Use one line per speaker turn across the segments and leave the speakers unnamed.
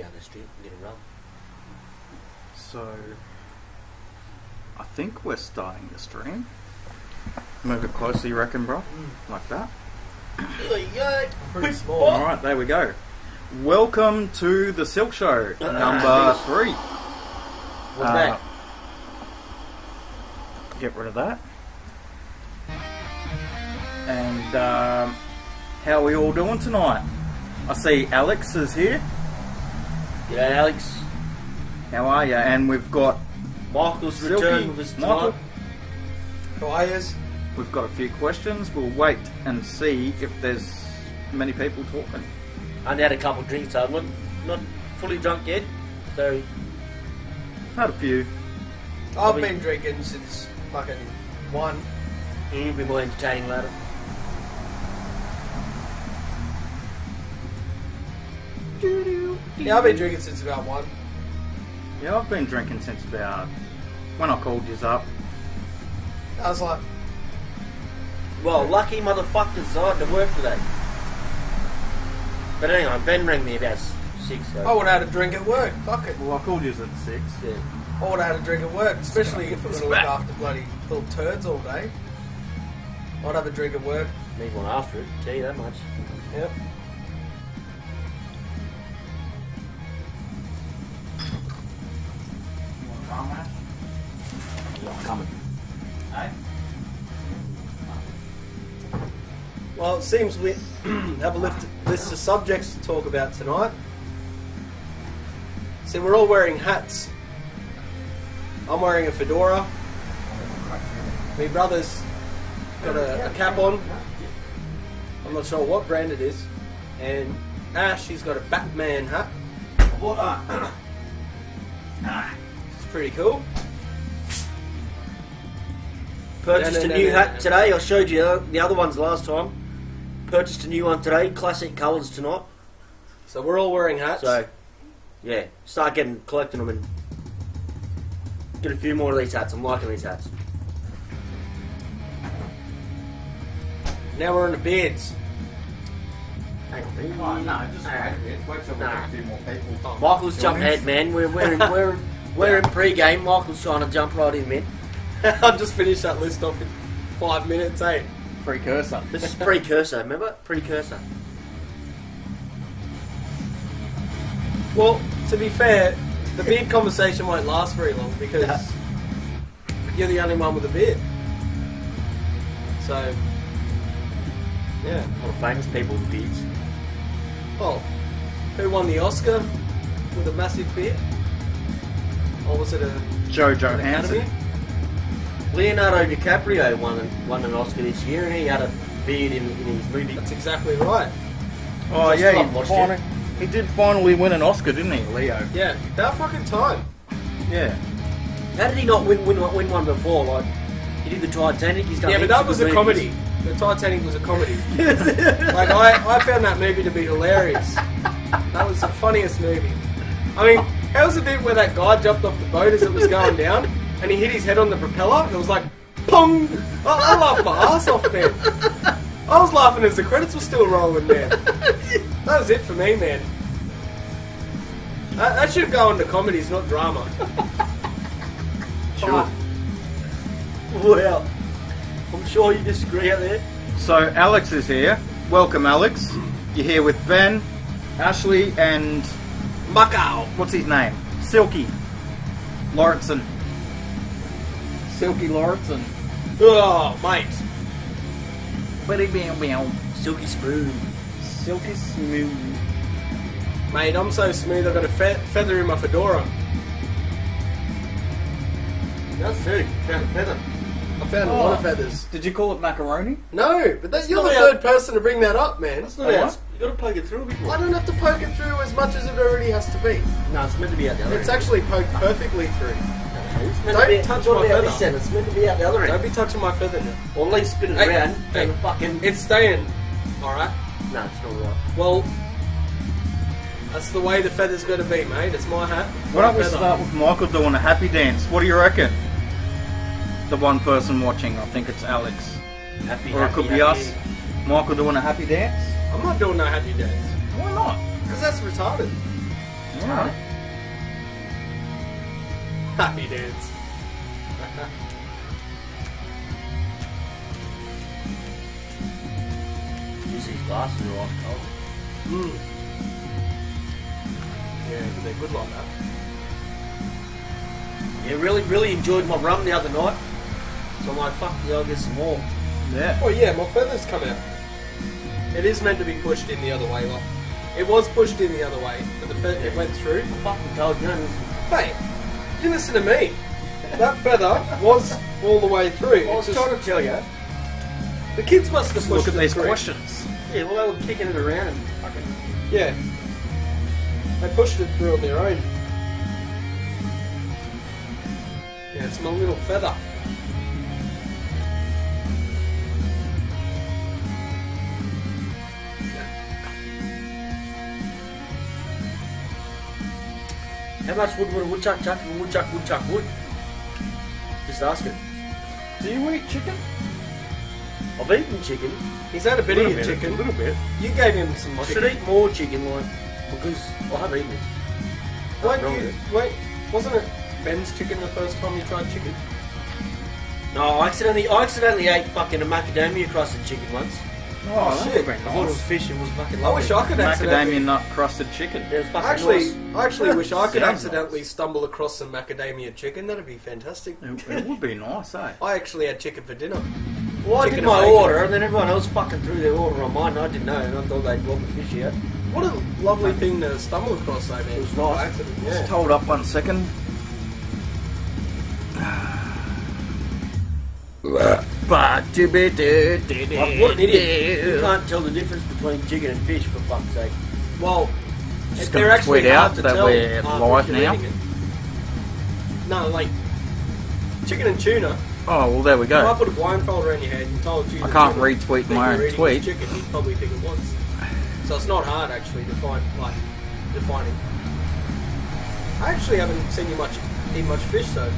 down the street and get a rub.
So, I think we're starting the stream. Move it closer, you reckon, bro? Like that. All right, there we go. Welcome to the Silk Show, number three.
What's
Uh,
that?
Get rid of that. And um, how are we all doing tonight? I see Alex is here.
G'day, Alex.
How are you? And we've got
Michael's
Silky.
returned with us
Michael.
tonight.
How are yous?
we've got a few questions. We'll wait and see if there's many people talking.
I only had a couple of drinks, so I'm not, not fully drunk yet. So, I've
Had a few.
I've
Probably-
been drinking since fucking one.
you'll be more entertaining later.
Yeah, I've been drinking since about one.
Yeah, I've been drinking since about when I called you up.
I was like,
Well, lucky motherfuckers I had to work today. But anyway, Ben rang me about s- six. So.
I would have had a drink at work. Fuck it.
Well, I called you at six.
yeah.
I would have had a drink at work, especially if I'm going to look after bloody little turds all day. I'd have a drink at work.
Need one after it, tell you that much.
Yep. Well, it seems we have a list, list of subjects to talk about tonight. See, we're all wearing hats. I'm wearing a fedora. My brother's got a, a cap on. I'm not sure what brand it is. And Ash, he's got a Batman hat. Uh, it's pretty cool.
Purchased
No, no,
a new
no,
hat today. I showed you the other ones last time. Purchased a new one today. Classic colours tonight.
So we're all wearing hats.
So, yeah, start getting collecting them and get a few more of these hats. I'm liking these hats.
now we're on the beards.
Hang on, Pete.
Oh, no, just
Alright.
Wait till
we get a
few more people.
Michael's
Join
jumping
us.
ahead, man. We're we're in, we're we're in pre-game. Michael's trying to jump right in, man.
I'll just finish that list off in five minutes, eh?
Precursor.
This is precursor. Remember, precursor.
Well, to be fair, the beard conversation won't last very long because
Yeah.
you're the only one with a beard. So, yeah.
A lot of famous people with beards.
Well, who won the Oscar with a massive beard? Or was it a
Joe
an
Johansson.
Academy?
Leonardo DiCaprio won an, won an Oscar this year, and he had a beard in, in his movie.
That's exactly right.
Oh
Just
yeah, he,
watched
finally, he did finally win an Oscar, didn't he, Leo?
Yeah, about fucking time.
Yeah.
How did he not win win, one- win one before? Like he did the Titanic. He's done
Yeah, but that was a
movies.
comedy. The Titanic was a comedy. like I, I found that movie to be hilarious. That was the funniest movie. I mean, how was the bit where that guy jumped off the boat as it was going down, and he hit his head on the propeller, and it was like, pong! I, I laughed my ass off, then. I was laughing as the credits were still rolling, man. That was it for me, man. That, that should go into comedies, not drama.
Sure.
Well, I'm sure you disagree out there.
So Alex is here. Welcome, Alex. You're here with Ben, Ashley, and
Macau.
what's his name? Silky Lauritsen. Silky Lauritsen.
Oh, mate.
Bitty bam bam.
Silky smooth.
Silky smooth.
Mate, I'm so smooth I've got a fe- feather in my fedora.
That's true. Found a feather.
I found a lot of oh. feathers.
Did you call it macaroni?
No, but that, you're the
how-
third person to bring that up, man.
That's not
Oh, what?
You gotta poke it through a bit more.
I don't have to poke it through as much as it already has to be.
No, it's meant to be out the other
It's
end.
actually poked perfectly through.
It's meant
Don't
to be,
touch
it's
my
be out
feather.
this end. It's meant to be out the other end.
Don't be touching my feather now.
Or at least spin it
Hey,
around
hey.
and fucking.
It's staying. Alright?
No, it's not right.
Well, that's the way the feather's got to be, mate. It's my hat.
Why don't we start with Michael doing a happy dance? What do you reckon? The one person watching, I think it's Alex.
Happy,
Or it
happy,
could be
happy.
us. Michael doing a happy dance?
I'm not doing no happy dance.
Why not?
Because that's retarded.
Alright.
Happy dance.
Use these glasses are ice cold.
Mm. Yeah, but they're good like that.
Yeah, really, really enjoyed my rum the other night. So I'm like, fuck, yeah, I'll get some more.
Yeah.
Oh yeah, my feathers come out. It is meant to be pushed in the other way. Like, it was pushed in the other way, but the fe- it went through.
Fucking told you.
Hey, you listen to me. That feather was all the way through.
I was
just-
trying to tell you.
the kids must have
Look
pushed
at these
through.
questions.
Yeah, well, they were kicking it around and fucking.
Yeah, they pushed it through on their own. Yeah, it's my little feather.
How much wood would a woodchuck chuck if a woodchuck woodchuck wood? Just asking.
Do you eat chicken?
I've eaten chicken.
He's had a bit of your
A
chicken.
little bit.
You gave him some
I
chicken.
should eat more chicken, like, because I have eaten it.
Weren't you, wait, wasn't it Ben's chicken the first time you tried chicken?
No, I accidentally, I accidentally ate fucking a macadamia crusted chicken once.
Oh,
shit.
that would
I was fish and it was fucking
I
lovely.
wish I could accidentally.
Macadamia nut crusted chicken.
It was fucking
Actually,
nice.
I actually wish I could
Sounds
accidentally stumble across some macadamia chicken. That'd be fantastic.
It, it would be nice, eh?
I actually had chicken for dinner.
Well, I did my
bacon.
order, and then everyone else fucking threw their order on mine. and I didn't know, and I thought they'd brought the fish out.
What a lovely thing to stumble across, though, man.
It was
By
nice.
accident,
Just hold up one second.
What an idiot! You can't tell the difference between chicken and fish, for fuck's sake.
Well,
Just
they're actually
tweet
hard
out
to
that
tell
we're
after
live
you're
now.
eating it. No, like chicken and tuna.
Oh well, there we
If I
go.
put a blindfold around your head and told you,
I
that
can't
you
retweet my own
eating
tweet.
Chicken, you'd probably think it was. So it's not hard actually to find like defining. I actually haven't seen you much eat much fish though.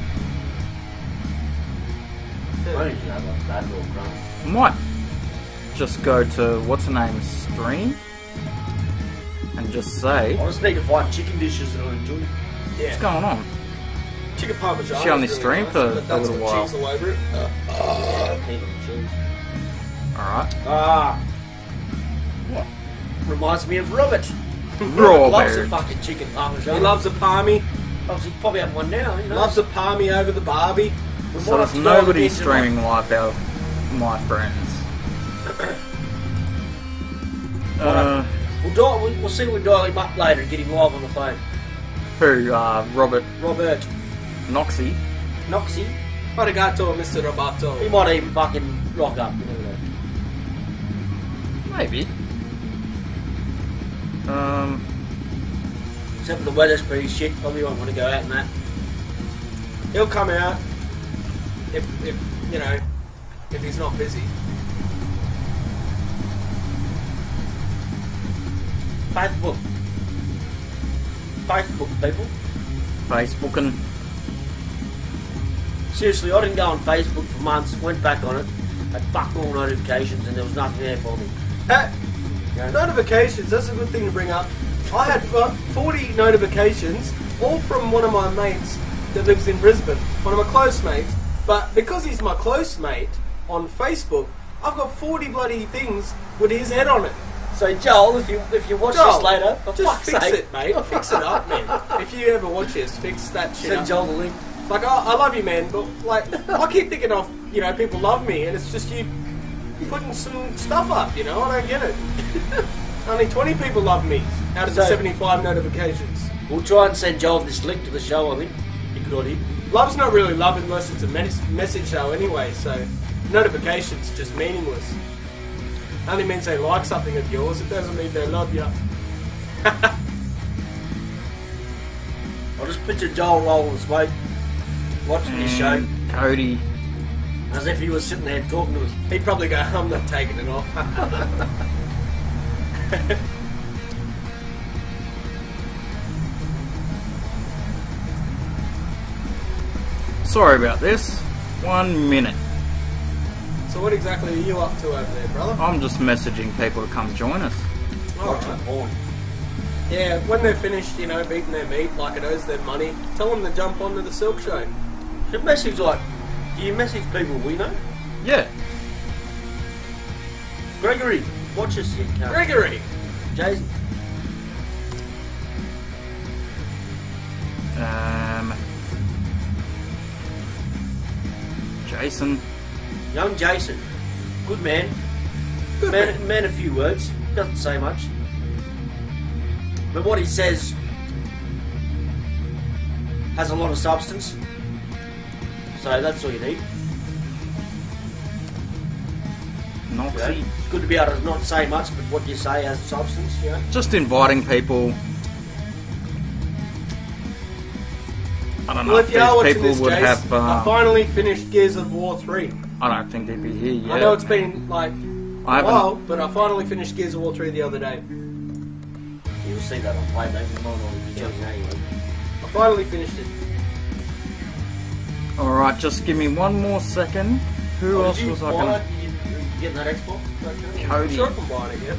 Might just go to what's her name's stream and just say
I just need to find chicken dishes that I enjoy.
Yeah,
what's going on.
chicken parmesan.
She on
is
this
really
stream
nice,
for
but
a little
got
while.
cheese all over it.
Yeah, I keep cheese.
All right.
Ah. What? Reminds me of Robert.
Robert.
Loves a fucking chicken parmesan.
He loves a palmy.
Loves, he's probably have one now, you know.
Loves a palmy over the barbie.
So there's
have to go on
nobody streaming live out of my friends. Uh,
We'll, dial, we'll, we'll see if we dial him up later and get him live on the phone.
who? Uh, Robert
Robert
Noxie.
Noxie.
Arigato, Mr. Roboto.
He might even fucking rock up, you know.
Maybe. Um,
Except for the weather's pretty shit, probably won't want to go out and that.
He'll come out if, if you know, if he's not busy.
Facebook. Facebook, people.
Facebooking.
Seriously, I didn't go on Facebook for months, went back on it, had fuck all notifications, and there was nothing there for me.
Uh,
Yeah.
notifications, that's a good thing to bring up. I had fu- 40 notifications, all from one of my mates that lives in Brisbane, one of my close mates. But because he's my close mate on Facebook, I've got 40 bloody things with his head on it.
So, Joel, if you if you watch
Joel,
this later, for
just fix
sake,
it, mate. Fix it up, man. If you ever watch this, fix that shit
send
up.
Joel the link.
Like, I, I love you, man, but like, I keep thinking of, you know, people love me, and it's just you putting some stuff up, you know. I don't get it. Only 20 people love me out of the 75 notifications.
We'll try and send Joel this link to the show, I think. Be good idea.
Love's not really love unless it's a mes- message, though, anyway. So notifications just meaningless. Only means they like something of yours. It doesn't mean they love you.
I'll just picture Joel rolling smoke, watching this mm,
show, Cody.
as if he was sitting there talking to us.
He'd probably go, "I'm not taking it off."
Sorry about this. One minute.
so what exactly are you up to over there, brother?
I'm just messaging people to come join us.
All
Watching
right.
porn.
Yeah, when they're finished, you know, beating their meat like it owes them money, tell them to jump onto the Silk Show.
Should message like, do you message people we know?
Yeah.
Gregory, watch us, you cunt.
Gregory!
Jason,
Um. Jason.
young Jason, good man.
Good
man,
man.
man, a few words. Doesn't say much, but what he says has a lot of substance. So that's all you need. You know? Good to be able to not say much, but what you say has substance. You know?
Just inviting people. I don't know
Well,
if
if you are
these
watching
people
this,
would
Jace,
have.
I
Uh,
finally finished Gears of War 3.
I don't think they'd be here yet.
I know it's been like
I
a
haven't.
while, but I finally finished Gears of War 3 the other day.
You'll see that on play, mate. Come on, on anyway.
I finally finished it.
Alright, just give me one more second. Who
Oh,
else was I gonna.
Did you, you getting that Xbox? Okay.
I'm
Cody.
sure I can buy it again.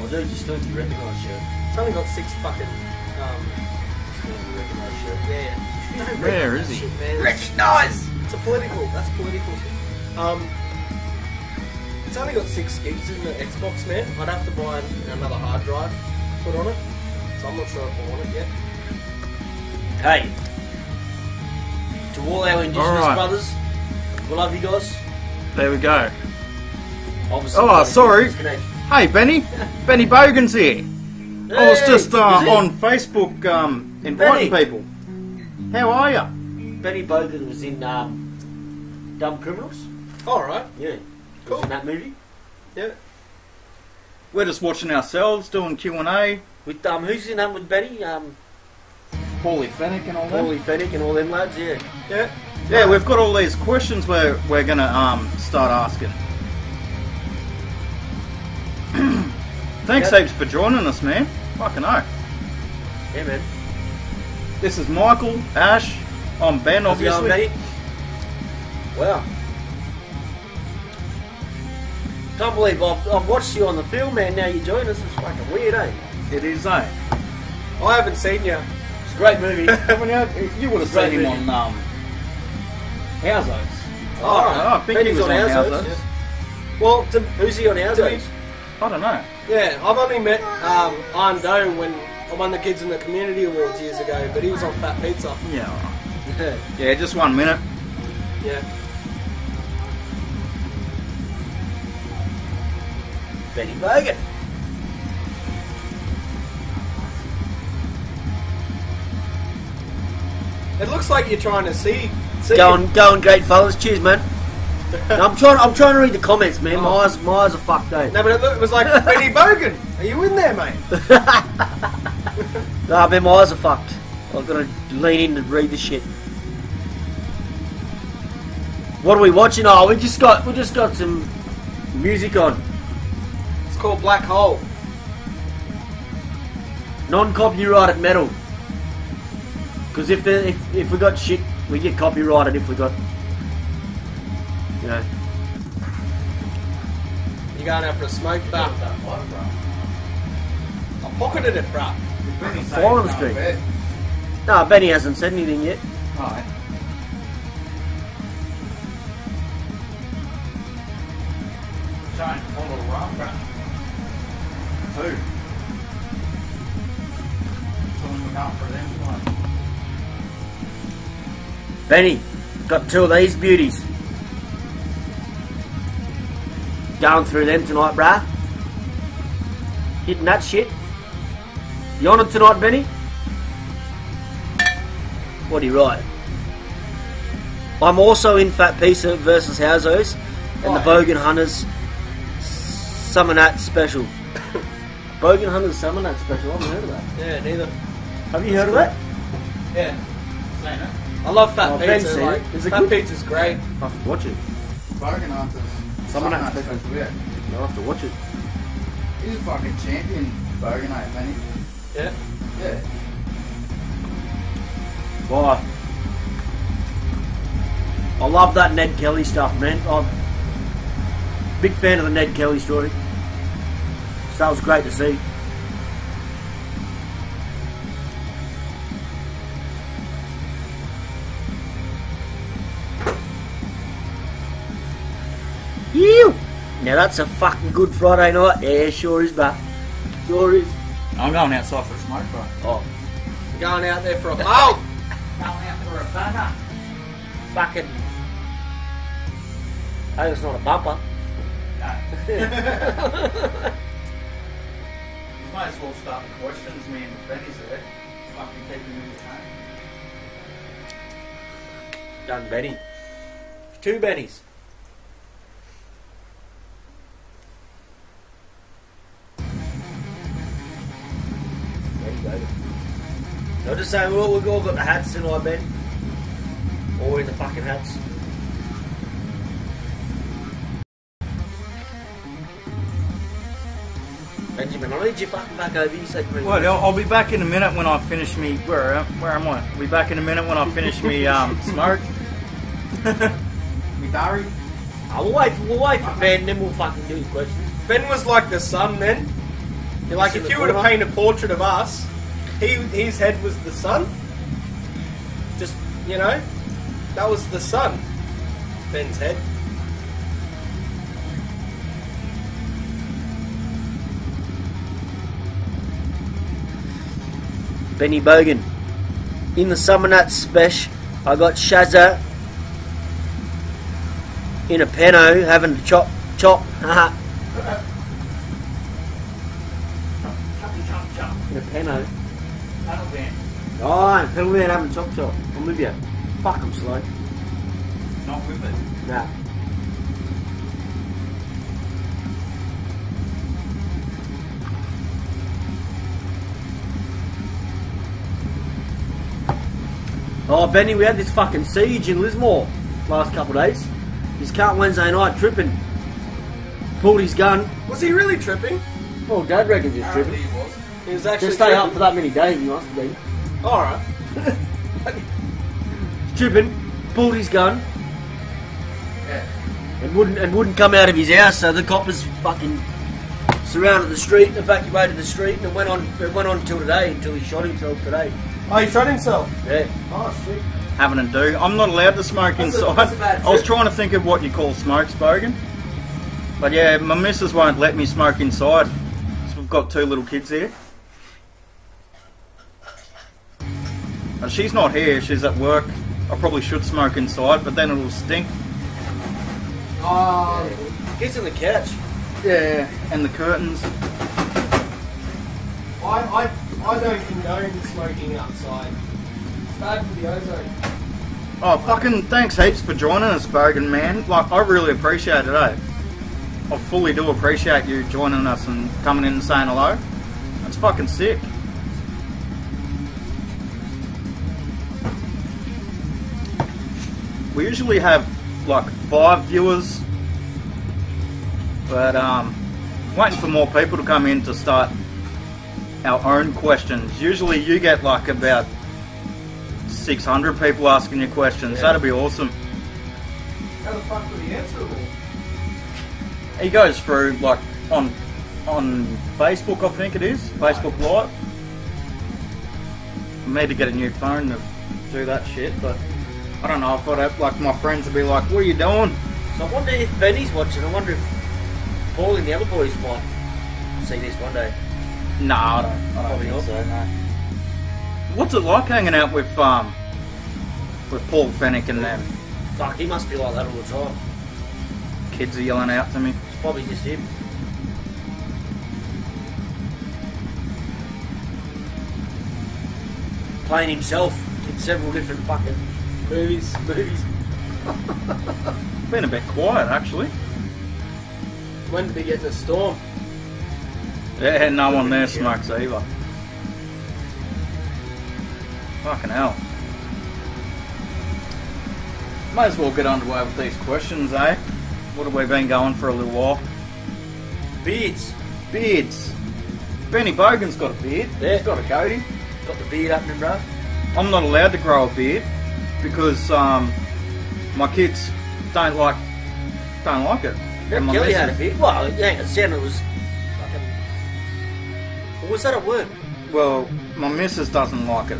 Oh, dude, you still do recognise shirt.
It's only got six fucking. Um,
Still do recognise shirt.
yeah. Don't
Where is he?
shit, man.
Recognise!
It's a political. That's political. shit. Um, it's only got six gigs in the Xbox, man. I'd have to buy another hard drive to put on it. So I'm not sure if I want it yet.
Hey, to all our Indigenous
Alright.
brothers, we love you guys.
There we go.
Obviously,
Oh, sorry. Hey, Benny. Benny Bogan's here. I was just uh, on Facebook um, inviting
Benny.
people. How are you?
Benny Bogan was in um, Dumb Criminals.
All right.
Yeah,
Cool.
was in that movie
Yeah.
We're just watching ourselves, doing Q and A.
with um, who's in that with Benny? Um,
Paulie Fenech and all that.
Paulie Fenech and all them lads. Yeah.
Yeah.
Yeah, we've got all these questions we're we're gonna um start asking. Thanks
Yep.
heaps for joining us, man. Fucking oath.
Yeah, man.
This is Michael, Ash, I'm Ben,
How's going,
obviously.
Benny? Wow. Can't believe I've, I've watched you on the film, man. Now you join us. It's fucking weird, eh?
It is, eh?
I haven't seen you.
It's a great movie.
Haven't you? You would have seen him
movie.
on um, Housos.
All
I think he was on Housos.
Host, yeah. Well, to, who's he on
be-
I don't know.
Yeah, I've only met um, Arndo when I won the Kids in the Community Awards years ago, but he was on Fat Pizza.
Yeah.
Yeah.
Just one minute.
Yeah.
Benny Bogan.
It looks like you're trying to see. see
Going, going great, fellas. Cheers, man. No, I'm trying. I'm trying to read the comments, man. My
Oh.
eyes, my eyes are fucked out.
No, but it, look, it was like Benny Bogan. Are you in there, mate?
Nah, man, my eyes are fucked. I've got to lean in and read the shit. What are we watching? Oh, we just got we just got some music on.
It's called Black Hole.
Non-copyrighted metal. Because if, there- if if we got shit, we get copyrighted. If we got, you know.
You going out for a smoke, bruh? I pocketed it, bruh.
Forum Street. No, Benny hasn't said anything yet.
Alright. Who?
Benny, got two of these beauties. Going through them tonight, bruh. Hitting that shit. You on it tonight, Benny? What do you write? I'm also in Fat Pizza versus Housos and the oh,
Right.
Bogan Hunters Summer Night Special. Bogan Hunters Summer Night Special, I haven't heard of that.
Yeah, neither.
Have you heard of that?
Yeah. Eh? I love Fat
Oh,
Pizza. Like,
it. Is it
Fat
good?
Pizza's great.
I have to watch it.
Bargain Hunters.
Summer Night Special.
Yeah.
I'll have to watch it.
He's a fucking champion, Bargain Hunt, man.
Yeah.
Yeah.
Boy. I love that Ned Kelly stuff, man. I'm a big fan of the Ned Kelly story. So that was great to see. Now that's a fucking good Friday night. Yeah, sure is, but sure is.
I'm going outside for a smoke, bro.
Oh,
Going out there for a oh,
Going out for a banner.
fucking. I hope it's not a bumper.
You might as well start the questions, me and Benny's there. Fucking keeping me entertained.
Done, Benny. Two Bennies. There you go. They're just saying, well, we've all got the hats tonight, Ben. All in the fucking hats. Benjamin, I need you fucking back over. You said
Well, I'll, I'll be back in a minute when I finish me. Where am, where am I? I'll be back in a minute when I finish me um, smoke.
Me Dari.
Oh, we'll wait we'll wait for Ben, then we'll fucking do the questions.
Ben was like the sun then. You're like if
in
you were to paint a portrait of us, he his head was the sun. Just you know, that was the sun. Ben's head.
Benny Bogan. In the Summer Nuts special, I got Shazza in a peno having to chop, chop, haha. in a peno. Oh, in a pedal van having a chop chop. I'm with you. Fuck, I'm slow.
Not with it.
Nah. Oh, Benny, we had this fucking siege in Lismore last couple of days. He's cut Wednesday night tripping. Pulled his gun.
Was he really tripping?
Well, Dad reckons he's
Apparently
tripping.
he was.
He was actually
Just stay up for that many days, he must have been.
All right.
Stupid. pulled his gun,
Yeah.
and wouldn't and wouldn't come out of his house. So the coppers fucking surrounded the street, evacuated the street, and it went on. It went on until today, until he shot himself today.
Oh, he shot himself.
Yeah.
Oh shit.
Having a do. I'm not allowed to smoke
That's
inside.
that's
I was trying to think of what you call smoke, Spogan. But yeah, my missus won't let me smoke inside. So we've got two little kids here. And she's not here, she's at work. I probably should smoke inside, but then it'll stink.
Oh.
Gets in the couch.
Yeah, and the curtains.
I, I, I don't condone smoking outside. It's bad for the ozone.
Oh, fucking thanks heaps for joining us, Bogan, man. Like, I really appreciate it, eh? I fully do appreciate you joining us and coming in and saying hello. That's fucking sick. We usually have like five viewers, but um, waiting for more people to come in to start our own questions. Usually, you get like about 600 people asking you questions.
Yeah.
That'd be awesome.
How the fuck would he answer them all?
He goes through like on on Facebook, I think it is Facebook Live. I need to get a new phone to do that shit, but I don't know. I thought I'd- like my friends would be like, "What are you doing?"
So I wonder if Benny's watching. I wonder if Paul and the other boys might see this one day.
No, I don't. I don't
Probably not.
so. No. What's it like hanging out with um with Paul Fenech and them
Fuck, he must be like that all the time.
kids are yelling out to me?
It's probably just him. Playing himself in several different fucking movies. Movies.
Been a bit quiet actually.
When did we get in a storm?
Yeah, no one there smokes either. Fucking hell. Might as well get underway with these questions, eh? What have we been going for a little while?
Beards.
Beards. Benny Bogan's got a beard.
Yeah.
He's got a goatee.
Got the beard happening, bro.
I'm not allowed to grow a beard because um, my kids don't like don't like it. And my
Kelly had a
missus-
beard. Well, yeah, it sounded was fucking. Was that a word?
Well, my missus doesn't like it.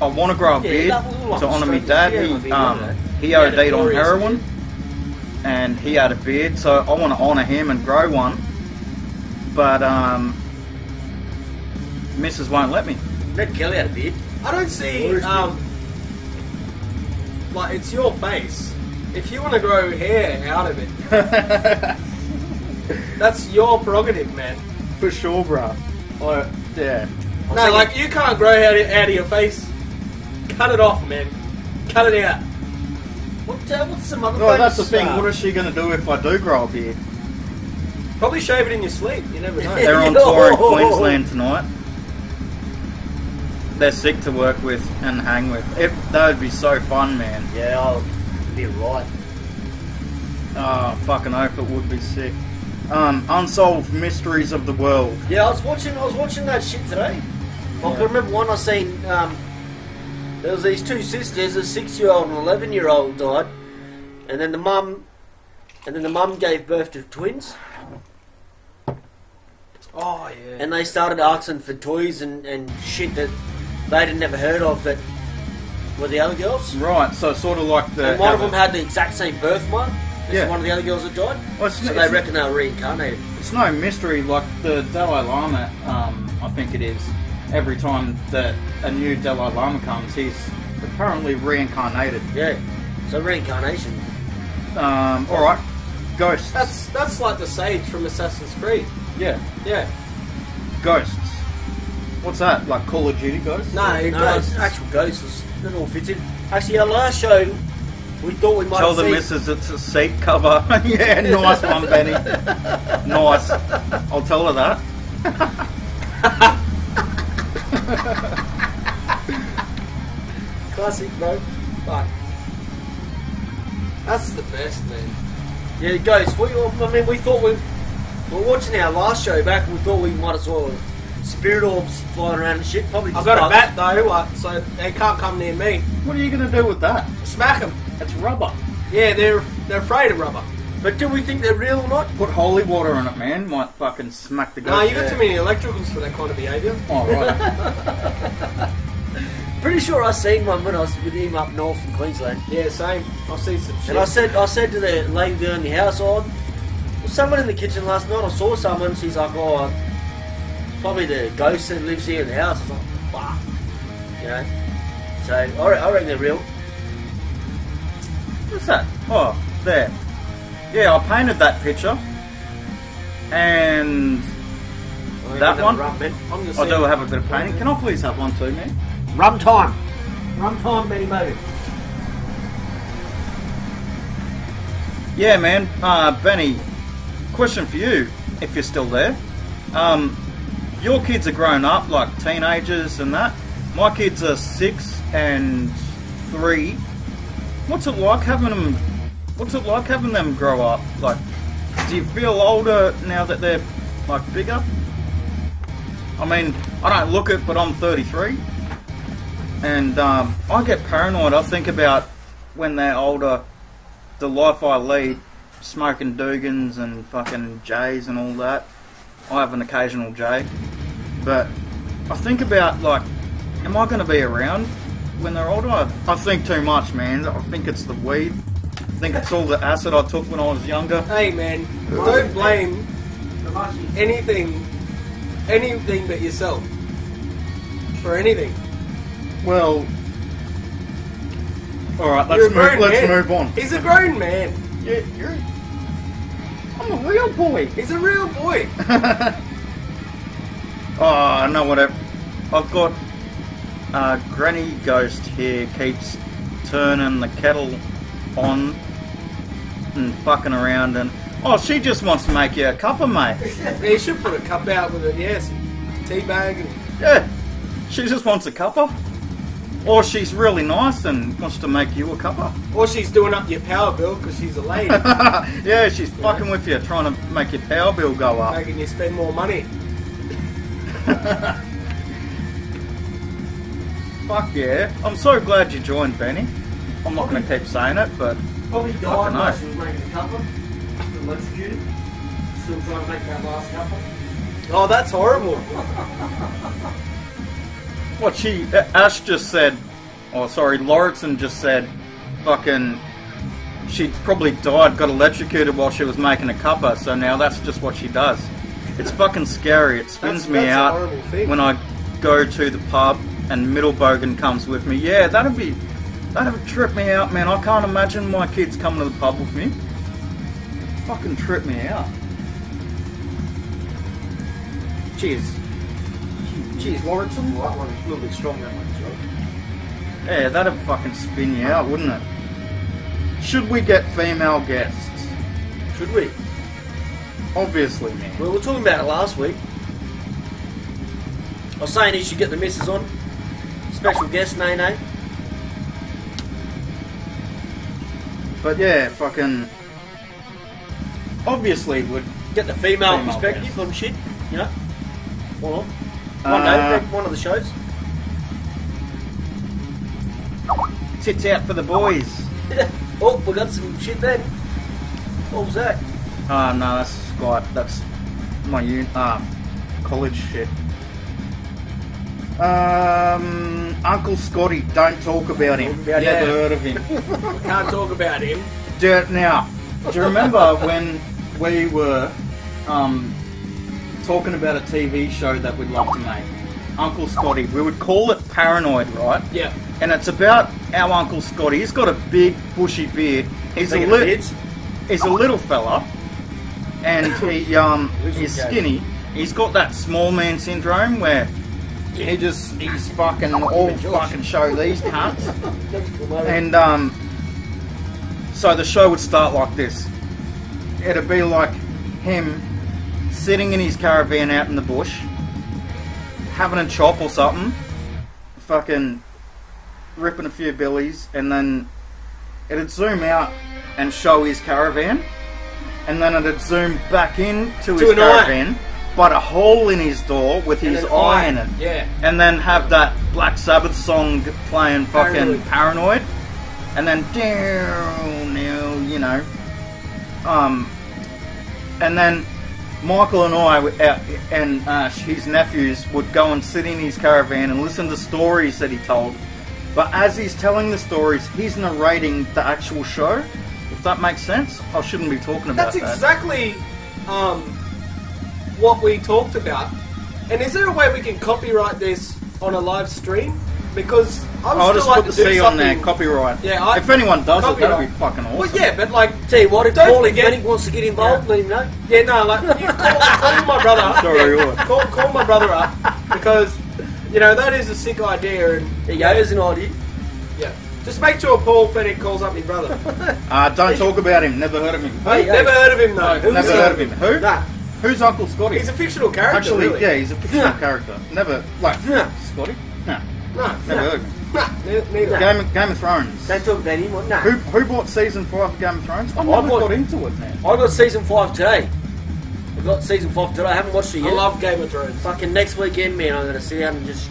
I want to grow a
Yeah,
beard to honour
my
dad.
yeah,
He,
my beard,
um, he OD'd on heroin, and he had a beard, so I want to honour him and grow one. But um, Mrs. won't let me.
Ned Kelly had a beard.
I don't see. Um, like it's your face. If you want to grow hair out of it, that's your prerogative, man.
For sure, bro. I, yeah.
I'll
No,
say-
like you can't grow out of, out of your face. Cut it off, man. Cut it out.
What, uh, what's some other
No, that's the thing. What is she going to do if I do grow a beard?
Probably shave it in your sleep. You never know.
They're on tour in Queensland tonight. They're sick to work with and hang with. It, that would be so fun, man.
Yeah, I'll be right.
Oh, fucking hope it would be sick. Um, unsolved mysteries of the world.
Yeah, I was watching. I was watching that shit today. I
Yeah.
can remember one I seen. Um, there was these two sisters, a six-year-old and an eleven-year-old died, and then the mum, and then the mum gave birth to twins,
Oh yeah.
and they started asking for toys and, and shit that they'd never heard of that were the other girls.
Right, so sort of like the.
And one of them had the exact same birthmark as
Yeah.
one of the other girls that died.
Well,
So
it's-
they reckon they were reincarnated.
it's no mystery. Like the Dalai Lama, um, I think it is. Every time that a new Dalai Lama comes, he's apparently reincarnated.
Yeah. So reincarnation.
Um, all right, ghosts.
That's that's like the sage from Assassin's Creed.
yeah,
Yeah.
ghosts. What's that? Like Call of Duty ghosts?
No,
No,
does.
it's actual ghosts. It all fits in. Actually, our last show, we thought we might
Tell
have
the
seen.
missus it's a seat cover. yeah, nice one, Benny. nice. I'll tell her that.
Classic, bro. Fuck. That's the best, man.
Yeah, ghosts. We, I mean, we thought we, we were watching our last show back, and we thought we might as well spirit orbs flying around and shit. Probably.
I've got a bat though, what, so they can't come near me.
What are you going to do with that?
Smack them.
It's rubber.
Yeah, they're they're afraid of rubber.
But do we think they're real or not?
Put holy water on it, man. Might fucking smack the ghost.
No, you got too many electricals for that kind of behaviour.
Oh, right.
Pretty sure I seen one when I was with him up north in Queensland.
Yeah, same. I've seen some shit.
And I said, I said to the lady there in the house, oh, was someone in the kitchen last night? I saw someone. She's like, oh, probably the ghost that lives here in the house. I was like, fuck, you know. So I, re- I reckon they're real.
What's that? Oh, there. Yeah, I painted that picture. And That one?
Rum, man.
I'm just
I do have a bit of painting. Can I please have one too, man?
rum time. Rum time, Benny Motive.
Yeah, man. Uh, Benny, question for you, if you're still there. Um, your kids are grown up, like teenagers and that. My kids are six and three. What's it like having them? What's it like having them grow up? Like, do you feel older now that they're like bigger? I mean, I don't look it, but I'm 33, and um, I get paranoid. I think about when they're older the life I lead, smoking Dugans and fucking J's and all that. I have an occasional J, but I think about like, am I going to be around when they're older? I, I think too much, man. I think it's the weed. I think it's all the acid I took when I was younger.
Hey man, don't blame anything, anything but yourself for anything.
Well, all right, let's move. Let's
man.
move on.
He's a grown man.
Yeah, you're. I'm a real boy.
He's a real boy.
oh, I know what I- I've got. Uh, Granny Ghost here keeps turning the kettle on and fucking around, and oh, she just wants to make you a cuppa, mate.
Yeah, you should put a cup out with it. Yes, tea bag and
Yeah, she just wants a cuppa, or she's really nice and wants to make you a cuppa.
or she's doing up your power bill because she's a lady,
yeah, she's fucking with you, trying to make your power bill go up.
making you spend more money.
Fuck yeah. I'm so glad you joined, Benny. I'm not going to keep saying it, but
Probably died while she was making a couple. Electrocuted. Still trying to make that last couple.
Oh, that's horrible.
what she. uh, Ash just said. Oh, sorry, Lauritsen just said, fucking. she probably died, got electrocuted while she was making a cuppa. So now that's just what she does. It's fucking scary. It spins
That's-
me
that's
out when I go to the pub and Middlebogan comes with me. Yeah, that'd be that'd trip me out, man. I can't imagine my kids coming to the pub with me. Fucking trip me out.
Cheers. Cheers, Laurenson. That one's a little bit strong, that one, right?
Yeah, that'd fucking spin you out, wouldn't it? Should we get female guests?
Should we?
Obviously, man.
Well, we were talking about it last week. I was saying he should get the missus on. Special guest, Nene.
But yeah, fucking. Obviously, would
Get the female,
Female
perspective
guest.
on shit, you know? Why not? One day,
Uh,
one of the shows.
tits out for the boys.
oh, we got some shit then. What was that?
Ah, no, that's Skype. That's my un- ah, college shit. Um, Uncle Scotty, don't talk about him.
About
Never
him.
heard of him.
Can't talk about him.
Do, now, do you remember when we were um, talking about a TV show that we'd love to make? Uncle Scotty. We would call it Paranoid, right?
Yeah.
And it's about our Uncle Scotty. He's got a big, bushy beard. He's a
of
little, he's a little fella, and he um he's skinny. He's got that small man syndrome where he just he's fucking all fucking show these cunts.
let's come over.
And um, so the show would start like this. It'd be like him sitting in his caravan out in the bush, having a chop or something, fucking ripping a few billies, and then it'd zoom out and show his caravan, and then it'd zoom back in to his
an eye.
caravan, but a hole in his door with
And
his eye
eye.
in it
Yeah.
and then have that Black Sabbath song playing fucking
Paranoid.
paranoid, and then down now you know, um, and then Michael and I uh, and uh, his nephews would go and sit in his caravan and listen to stories that he told. But as he's telling the stories, he's narrating the actual show. If that makes sense, I shouldn't be talking about
That's
that.
That's exactly um, what we talked about. And is there a way we can copyright this on a live stream? Because I would
I'll
still
just
like
put the
do
C on there, copyright.
Yeah, I-
if anyone does it, that'd be fucking awesome.
Well, yeah, but like,
Tell you what, if
Don't
Paulie
forget-
Fenech wants to get involved, let him know.
yeah, no, like, you call, call my brother up.
Sorry,
yeah, call, call my brother up because you know that is a sick idea, and
There you go, there's an idea.
yeah, just make sure Paul Fenech calls up your brother.
Uh, don't talk about him. Never heard of him.
Hey, hey.
Never heard of him though.
No, never
Who's
heard of him. Who?
Nah.
Who's Uncle Scotty?
He's a fictional character.
Actually,
really.
yeah, he's a fictional
Yeah.
character. Never, like,
Yeah.
Scotty? No,
No,
never heard of him.
no, ne- neither.
Game, of, Game of Thrones.
Don't talk about him. Nah.
Who, who bought season 5 of Game of Thrones? I
I
never
bought-
got into it, man.
I got season five today. I got season five today. I haven't watched it yet.
I love Game of Thrones.
Fucking next weekend, man. I'm gonna sit down and just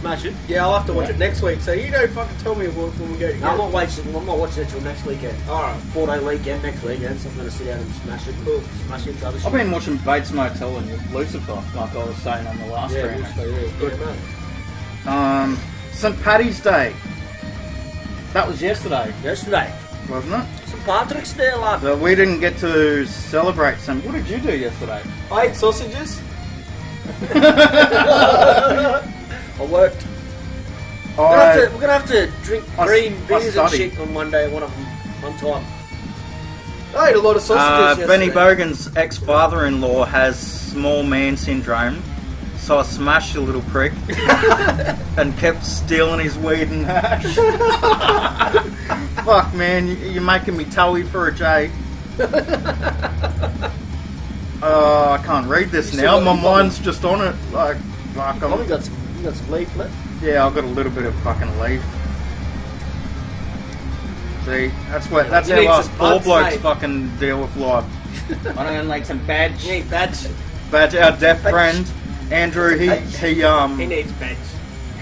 smash it.
Yeah, I'll have to watch it next week. So you don't fucking tell me when, when we go
No, I'm
together.
not watching. I'm not watching it till next weekend.
All right.
Four day weekend next weekend. So I'm gonna sit down and smash it.
Cool.
Smash it. Other.
I've been watching Bates Motel and Lucifer, like I was saying on the last
Yeah,
stream.
Lucifer, yeah.
Good man.
Um, St. Paddy's Day. That was yesterday,
yesterday.
wasn't it?
St Patrick's Day, lad.
So we didn't get to celebrate some. What did you do yesterday?
I ate sausages.
I worked. We're gonna, have to, we're gonna have to drink
I-
green
I
beers and
studied.
shit on one day, one of them, one time.
I ate a lot of sausages
uh, Benny. Bogan's ex-father-in-law has small man syndrome, so I smashed the little prick and kept stealing his weed and hash. Fuck, man, you- you're making me toey for a J. Oh, I can't read this
You
now.
still
My
you got-
mind's just on it. Like, fuck,
Probably
I'm,
got some, you got some leaf left.
yeah, I've got a little bit of fucking leaf. See, that's what that's
You
how
need
us
some
poor
buds,
blokes
mate.
fucking deal with life. I don't like some badge.
You ain't bad.
Badge, our deaf
Badge.
friend Andrew, he he um
He needs badge.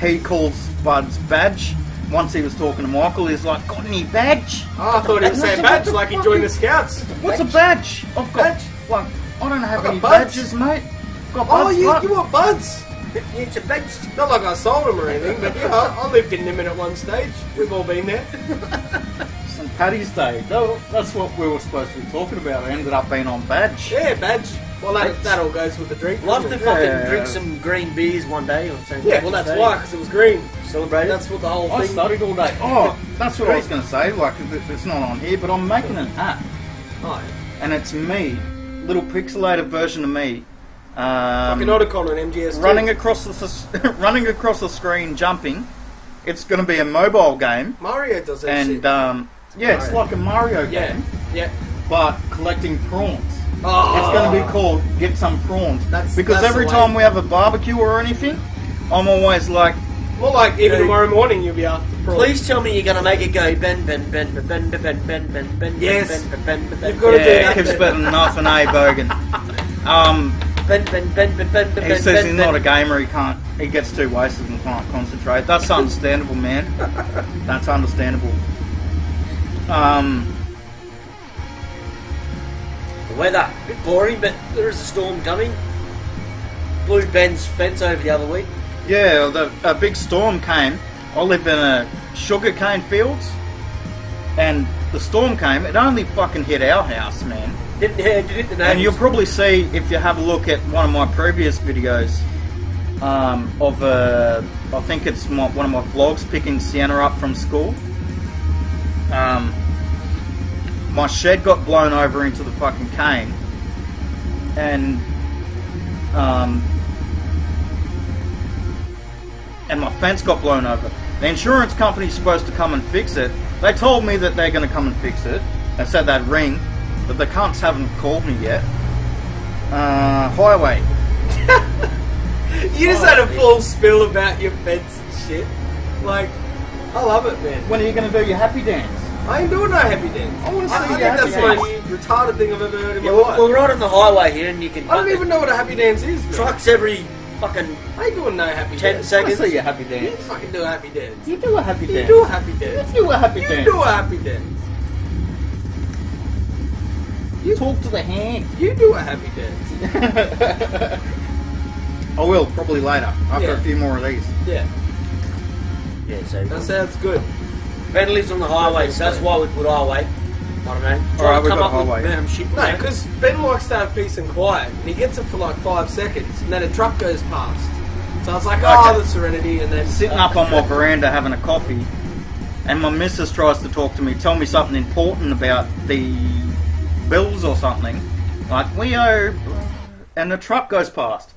he calls Bud's badge. Once he was talking to Michael, he's like, "Got any badge?
Oh, I thought he was saying badge like he joined the scouts.
What's a badge? I've got
Badge?
like I don't have
I've
any
buds.
badges, mate. Got
Oh,
buds,
you,
what?
you want buds?
It's a bad.
Not like I sold them or anything, but yeah, I, I lived in Nimbin at one stage. We've all been there.
Some St. Paddy's Day. That- That's what we were supposed to be talking about. It ended up being on Badge.
Yeah, badge. Well, that, that all goes with the drink.
We'll have to
doesn't it?
fucking
Yeah.
drink some green beers one day or something.
Yeah, well, that's why, because it was green.
Celebrate
That's what the whole
I
thing.
studied all day. Oh, that's what I was going to say. Like, it- it's not on here, but I'm making an app.
Oh,
and it's me, little pixelated version of me, um,
like an Oticon and MGS.
running across the running across the screen, jumping. It's going to be a mobile game,
Mario does that
and
shit.
um, yeah, it's
Mario.
like a Mario
yeah,
game,
yeah.
But collecting prawns.
Oh,
It's going to be called Get Some Prawns
That's-
because
that's
every time we have a barbecue or anything, I'm always like,
More like even
Dude.
tomorrow morning you'll be after prawns.
Please tell me you're gonna make it go ben ben ben ben ben ben ben ben ben ben
Yes.
ben ben ben ben ben
You've gotta do
yeah,
that
keeps
bit.
better than nothing, eh, Bogan? Um,
ben ben ben ben ben ben
He
ben
says
ben
he's not a gamer. He can't. He gets too wasted and can't concentrate. That's understandable, man. That's understandable. Um,
The weather, a bit boring, but there is a storm coming. Blew Ben's fence over the other week.
yeah, the, a big storm came. I live in a sugarcane fields, and the storm came. It only fucking hit our house, man.
Didn't yeah, did the
And you'll probably see if you have a look at one of my previous videos um, of uh, I think it's my, one of my vlogs picking Sienna up from school. Um, my shed got blown over into the fucking cane, and um, and my fence got blown over. The insurance company's supposed to come and fix it. They told me that they're going to come and fix it. They said they'd ring, but the cunts haven't called me yet. Uh, highway.
You just had a full spill about your fence and shit. Like, I love it, man.
When are you going to do your happy dance?
I ain't doing no happy dance.
I wanna see
I, I
your
think
happy
that's the
dance.
most retarded thing I've ever heard in
yeah,
my
we're,
life.
we're right on the highway here, and you can.
I don't even know what a happy dance is. Man.
Trucks every fucking
I ain't doing no happy
10
dance.
seconds.
I see your happy dance.
You fucking do a happy dance.
You do a happy dance.
You do a happy dance.
You do a happy dance.
You do a happy dance.
You talk to the hand.
You do a happy dance.
I will probably later after
Yeah.
a few more of these.
Yeah,
Yeah, so
that sounds good.
Ben lives on the highway, so that's why we put highway. I don't know. Try
Alright,
to
we've
come
got
up with
highway.
random shit.
No,
man.
because Ben likes to have peace and quiet, and he gets it for like five seconds, and then a truck goes past. So I was like, oh,
Okay.
the serenity, and then
Sitting uh, up on my veranda having a coffee, and my missus tries to talk to me, tell me something important about the bills or something. Like, we owe. And the truck goes past.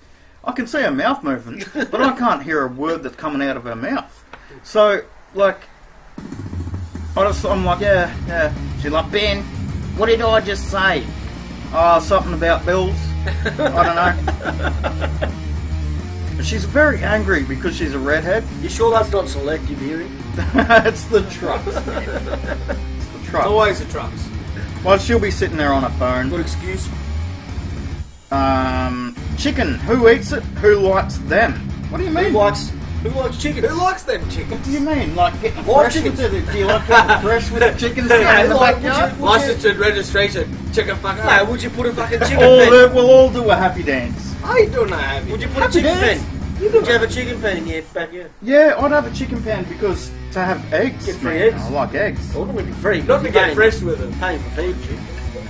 I can see her mouth moving, but I can't hear a word that's coming out of her mouth. So, like, I just, I'm like, yeah, yeah. She's like, Ben, what did I just say? Oh, something about bills. I don't know. She's very angry because she's a redhead.
You sure that's not selective hearing?
it's the trucks. It's the
it's
trucks.
always the trucks.
Well, she'll be sitting there on her phone.
Good excuse.
Um, chicken. Who eats it? Who likes them? What do you
Who
mean?
likes who likes chicken?
Who likes them
What
chickens?
do you mean? Like getting
Why
fresh with
chickens?
Do you like getting fresh with the chickens down in the
like, would
backyard?
you- would you-
Licensed registration, chicken fucker.
No, would you put a fucking chicken
All
pen?
the, we'll all do a happy dance.
I ain't doing no happy.
Would you put a chicken
dance.
pen?
You do
Would you have a chicken pen in your backyard?
Yeah, I'd have a chicken pan because to have eggs.
Get free
man,
eggs.
I like eggs.
Well, it wouldn't be free.
Not to get
paying-
fresh with them.
Paying for feed you.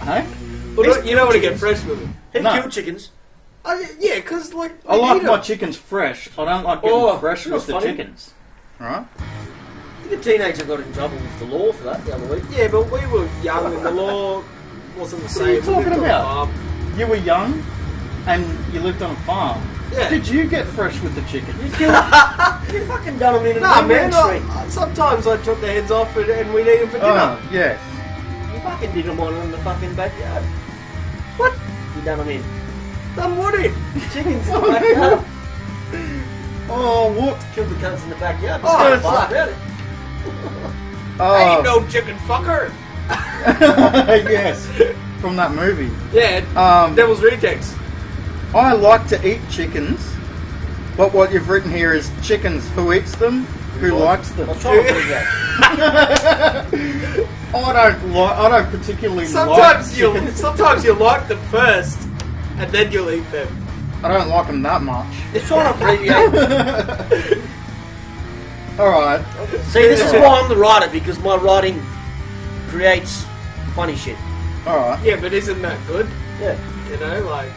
Hey?
But
He's
not- you don't want to get fresh with them.
He
No.
killed chickens.
Oh, yeah, because like
I
we
like
eat
my
'em.
chickens fresh. I don't like getting
Oh,
fresh
you know
with the
what's funny?
chickens. Right?
I think a teenager got in trouble with the law for that the other week.
Yeah, but we were young and the law wasn't the
What
same.
are you
We
talking
lived on a
about?
farm.
You were young and you lived on a farm.
Yeah.
Did you get fresh with the chickens?
You killed. you fucking done them in a
Nah,
neighbouring
man.
street.
I, sometimes I chop the heads off and, and we'd eat them for dinner.
Oh, yes.
You fucking did them on in the fucking backyard.
What?
You done them in
Done what in?
chickens in the backyard.
Oh, what?
Killed the cunts in the backyard.
Oh,
Just
fuck.
fuck about it.
I ain't
Oh,
no chicken fucker.
yes. From that movie.
Yeah,
Um,
Devil's Rejects.
I like to eat chickens, but what you've written here is chickens. Who eats them? Who likes them?
I was trying to bring that.
I don't like. I don't particularly
Sometimes
like
you sometimes you like them first, and then you'll eat them.
I don't like them that much.
It's trying to abbreviate.
All right.
See, this is why I'm the writer because my writing creates funny shit.
All right,
Yeah, but isn't that good?
Yeah.
You know, like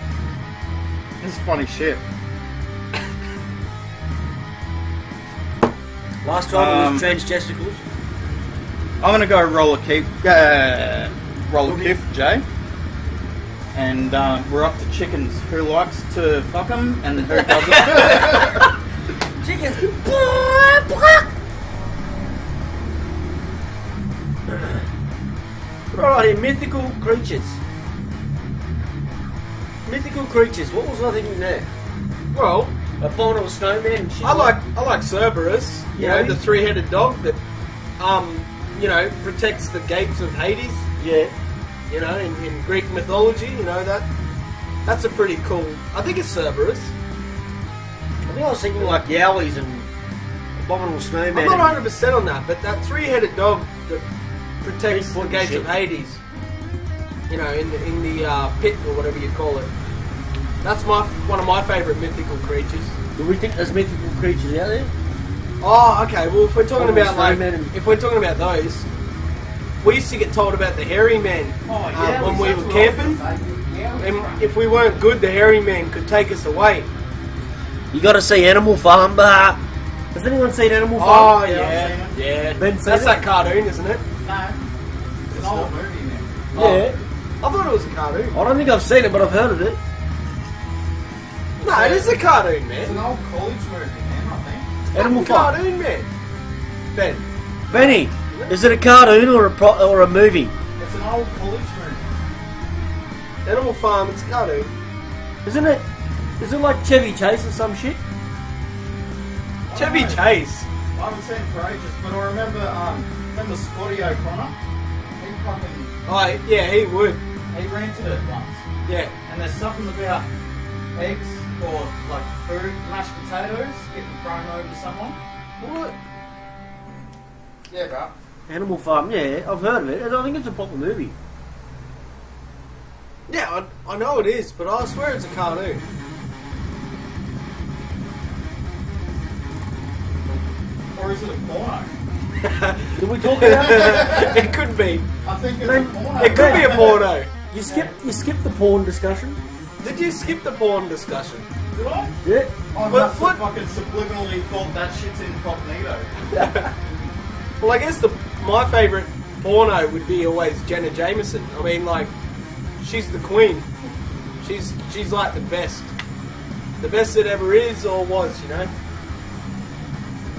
this is funny shit.
Last time it
Um,
was trench testicles.
I'm gonna go roller keep, uh, roller kiff, Jay. And um, we're up to chickens. Who likes to fuck them and who doesn't?
Chickens. Right mythical creatures. Mythical creatures. What was I thinking there?
well, a
Abominable snowman.
I like I like Cerberus, you
Yeah.
know, the three-headed dog that, um, you know, protects the gates of Hades.
Yeah.
You know, in, in Greek mythology, you know that that's a pretty cool. I think it's Cerberus.
I think I was thinking like Yowies and abominable snowman.
I'm not 100 percent on that, but that three-headed dog that protects the gates
shit.
of Hades. You know, in the, in the uh, pit or whatever you call it. That's my one of my favourite mythical creatures.
Do we think there's mythical creatures out there?
Oh, okay. Well, if we're talking
Abominable
about like, if we're talking about those, we used to get told about the hairy men
Oh,
uh, when we were
what I was
camping.
gonna say. Yeah, we
And if we weren't good, the hairy men could take us away.
You got to see Animal Farm, but has anyone seen Animal
Oh
Farm?
Yeah,
yeah, yeah.
Ben seen
That's
it?
that cartoon, isn't it?
No, it's an old movie, man.
Yeah.
I thought it was a cartoon.
I don't think I've seen it, but I've heard of it.
No, it is a cartoon, man.
It's an old college movie, man. I think.
Animal Farm.
cartoon, man. Ben.
Benny, is it a cartoon or a pro- or a movie?
It's an old college movie.
Animal Farm, it's a cartoon.
Isn't it? Is it like Chevy Chase or some shit?
Chevy Chase.
I haven't seen it for ages, but I remember, um, remember Scotty O'Connor? He fucking,
Oh, yeah, he would.
he rented it once.
Yeah.
And there's something about eggs or like food, mashed potatoes getting thrown over to someone.
What?
Yeah, bro.
Animal Farm, yeah, I've heard of it. I think it's a proper movie.
Yeah, I, I know it is, but I swear it's a cartoon.
Or is it a porno?
Did we talk about that?
it could be.
I think it's
Man,
a porno.
It could be a porno.
You skipped you skipped the porn discussion.
Did you skip the porn discussion?
Did I?
Yeah.
I
But
must
what-
have fucking subliminally thought that shit's incognito.
Well, I guess the my favourite porno would be always Jenna Jameson. I mean, like, she's the queen. She's she's like the best, the best that ever is or was. You know,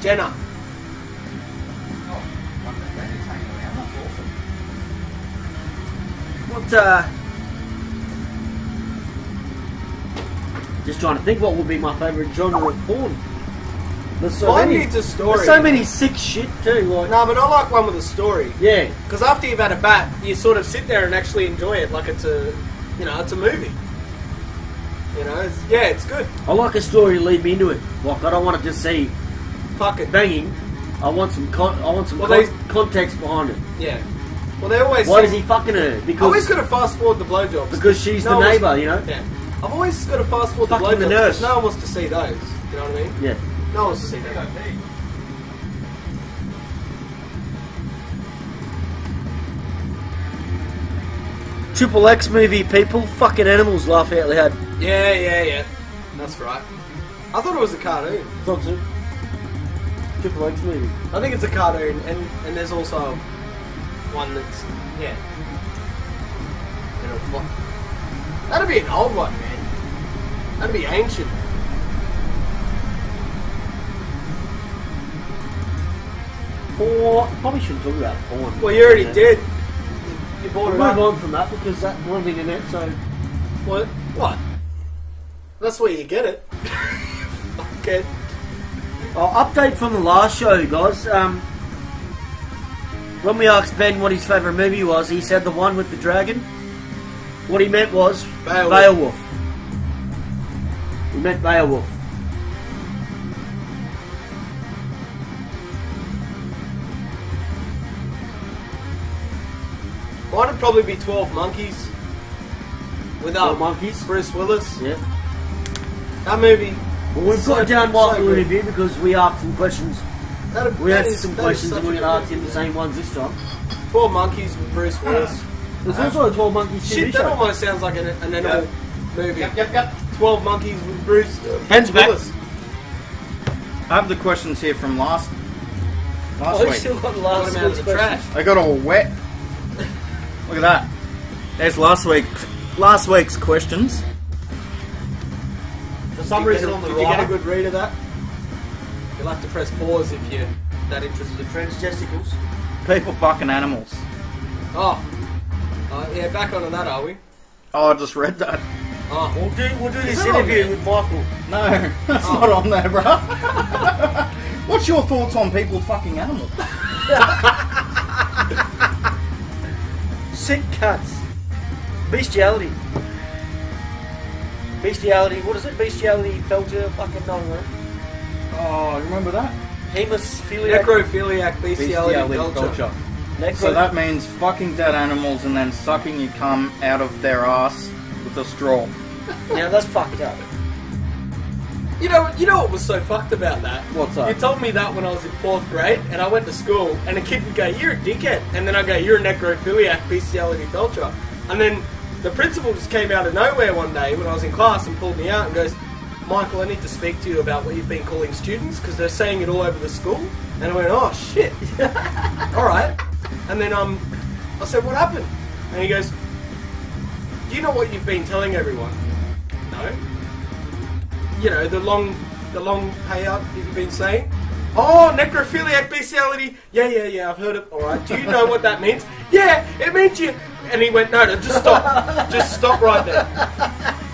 Jenna.
What uh just trying to think what would be my favourite genre of porn. There's so
Mine
many
needs a story.
There's so many sick shit too, like
No, but I like one with a story.
Yeah.
Because after you've had a bat, you sort of sit there and actually enjoy it like it's a, you know, it's a movie. You know, it's, yeah, it's good.
I like a story to lead me into it. Like I don't want to just see
Fuck it.
banging. I want some con- I want some
Well,
con-
they-
context behind it.
Yeah. Well, they always.
Why is he fucking her? Because I
always got to fast forward the blowjobs.
because she's
the neighbour, you know. Yeah. I've always gotta fast forward the blowjobs. No
the
one wants-
neighbour, you know.
Yeah. I've always got to fast forward the
Fucking the
blowjobs.
nurse.
'cause No one wants to see those. You know what I mean?
Yeah.
No one wants to see those.
Triple X movie people, fucking animals laugh out loud.
Yeah, yeah, yeah. That's right. I thought it was a cartoon.
Thought so. Triple X movie.
I think it's a cartoon, and and there's also one that's yeah. Fu- That'd be an old one, man. That'd be ancient.
Porn. Probably shouldn't talk about porn.
Well, you already
Yeah.
did. You brought
We'll
it
move
up.
on from that because that one thing in it. So
What? What? That's where you get it. okay.
Oh, update from the last show, guys. Um, when we asked Ben what his favourite movie was, he said the one with the dragon. What he meant was
Beowulf.
Beowulf. He meant Beowulf.
Mine would probably be Twelve Monkeys. With um,
12 Monkeys?
Bruce Willis.
Yeah.
That movie.
Well, we've
So-
got down
so
Michael
good.
interview because we asked some questions.
That,
We asked
is-
some questions and we're going to ask him the same ones this time.
Twelve Monkeys with Bruce Willis.
There's also a 12 Monkeys TV
Shit, that
show.
almost sounds like an, an animal movie.
Yep, yep, yep.
Twelve Monkeys with Bruce uh,
Ben's back.
Willis.
I have the questions here from last last
Oh, he's
week.
still got
Got
last
him
week's
of trash.
I got all wet. Look at that. There's last week last week's questions.
For some
Did you
reason
get-
on the
did you get a good read of that? You'll have to press pause if you're that interested.
in French testicles.
People fucking animals.
Oh, uh, yeah. Back onto that, are we?
Oh, I just read that.
Oh,
We'll do, we'll do this interview with Michael.
No, that's
Oh.
not on there, bro. What's your thoughts on people fucking animals?
Sick cuts. Bestiality. Bestiality, what is it? Bestiality, felter, fucking no, no.
Oh, you remember that?
Hemophiliac.
necrophiliac bestiality,
Bestiality
culture.
culture.
Necro-
So that means fucking dead animals and then sucking your cum out of their ass with a straw.
Now that's fucked up.
You know, you know what was so fucked about that?
What's that?
You told me that when I was in fourth grade, and I went to school, and a kid would go, "You're a dickhead," and then I go, "You're a necrophiliac, bestiality culture," and then the principal just came out of nowhere one day when I was in class and pulled me out and goes, "Michael, I need to speak to you about what you've been calling students because they're saying it all over the school." And I went, "Oh shit, all right." And then um, I said, "What happened?" And he goes, "Do you know what you've been telling everyone?" No you know, the long, the long payout that you've been saying. Oh, necrophiliac bestiality. Yeah, yeah, yeah. I've heard it. All right. Do you know what that means? Yeah, it means you. And he went, no, no, just stop, just stop right there.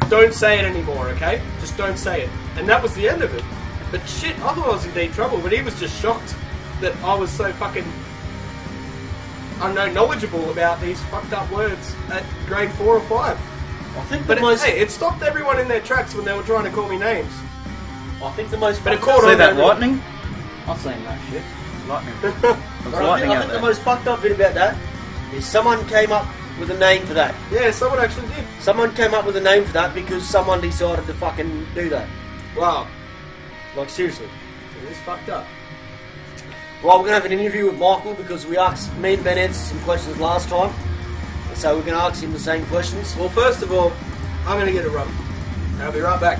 Don't say it anymore, okay? Just don't say it. And that was the end of it. But shit, I thought I was in deep trouble. But he was just shocked that I was so fucking, I know, knowledgeable about these fucked up words at grade four or five.
I think
But
the
it,
most.
hey, it stopped everyone in their tracks when they were trying to call me names.
I think the most.
But it
fucked
caught
up-
See
on
that
everyone.
lightning? I've seen that shit. Lightning. There's
But I think,
lightning
I
out
think the
there.
most fucked up bit about that is someone came up with a name for that.
Yeah, someone actually did.
Someone came up with a name for that because someone decided to fucking do that.
Wow.
Like seriously.
It is fucked up.
Well, we're gonna have an interview with Michael because we asked me and Ben answered some questions last time, so we're gonna ask him the same questions.
Well, first of all, I'm gonna get a rum. I'll be right back.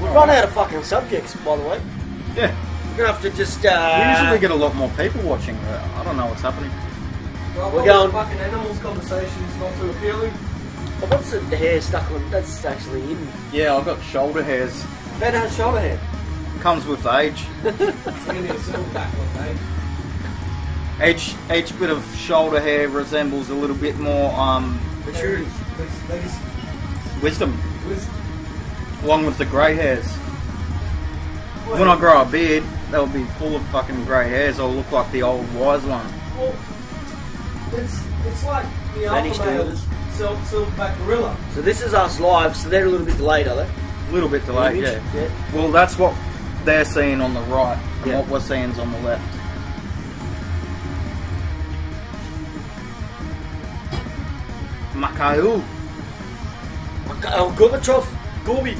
We've run out of fucking subjects, by the way.
Yeah.
We're gonna have to just. Uh,
We usually get a lot more people watching. but I don't know what's happening.
Well,
We're going-
fucking animals conversations not too appealing.
Oh, what's the hair stuck on? That's actually hidden.
Yeah, I've got shoulder hairs.
Ben has shoulder hair.
Comes with age. Each each bit of shoulder hair resembles a little bit more um,
Maturity.
wisdom, along with the grey hairs. When I grow a beard, they'll be full of fucking grey hairs. I'll look like the old wise one.
Well, it's it's like the alpha sil- silverback gorilla.
So this is us live, so they're a little bit delayed, are they?
A little bit delayed, yeah.
Yeah.
Well, that's what they're seeing on the right, and
Yeah.
what we're seeing's on the left. Mikhail.
Oh, Gorbachev, Gorby.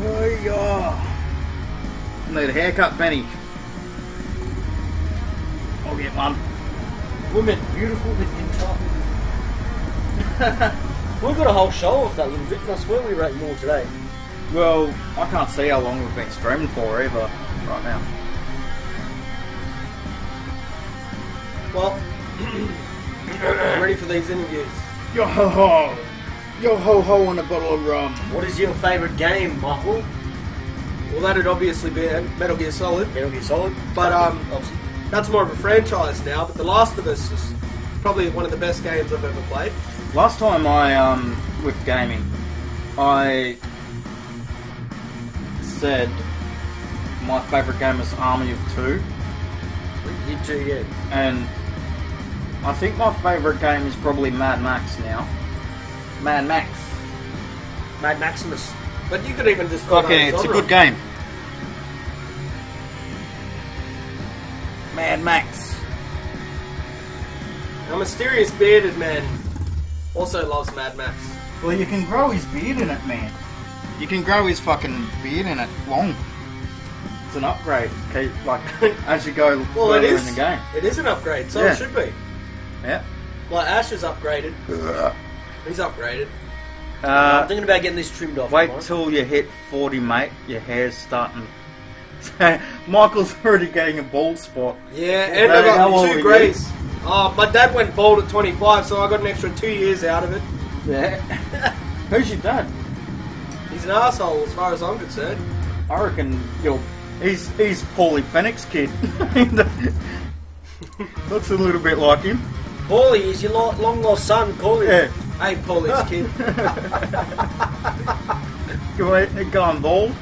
Oh, yeah. Need a haircut, Benny. I'll get one.
Women, beautiful with intro. We've got a whole show off that little bit, and I swear we rate more today.
Well, I can't see how long we've been streaming for either right now.
Well, I'm ready for these interviews.
Yo ho ho! Yo ho ho on a bottle of rum.
What is your favourite game, Michael?
Well, that'd obviously be Metal Gear Solid.
Metal Gear Solid.
But, um,
Obviously.
That's more of a franchise now. But The Last of Us is probably one of the best games I've ever played.
Last time I um with gaming, I said my favourite game is Army of Two,
you too, yeah.
and I think my favourite game is probably Mad Max now. Mad Max.
Mad Maximus.
But you could even just call
Okay,
that
it's a
genre.
good game. Mad Max.
A mysterious bearded man also loves Mad Max.
Well, you can grow his beard in it, man. You can grow his fucking beard in it long. It's an upgrade. Like as you go
Well, it
further
is.
in the game.
It is an upgrade, so
Yeah.
it should be.
Yeah.
Like Ash is upgraded. He's upgraded.
I'm
Uh,
thinking about getting this trimmed off.
wait
mate.
till you hit forty, mate. Your hair's starting. Michael's already getting a bald spot.
Yeah, and I got two greys. Oh, my dad went bald at 25, so I got an extra two years out of it.
Yeah. Who's your dad?
He's an asshole as far as I'm concerned.
I reckon you're. He's he's Paulie Fenech's kid. Looks a little bit like him.
Paulie is your lo- long lost son, Paulie.
Yeah.
Hey, Paulie's kid.
Going, going bald.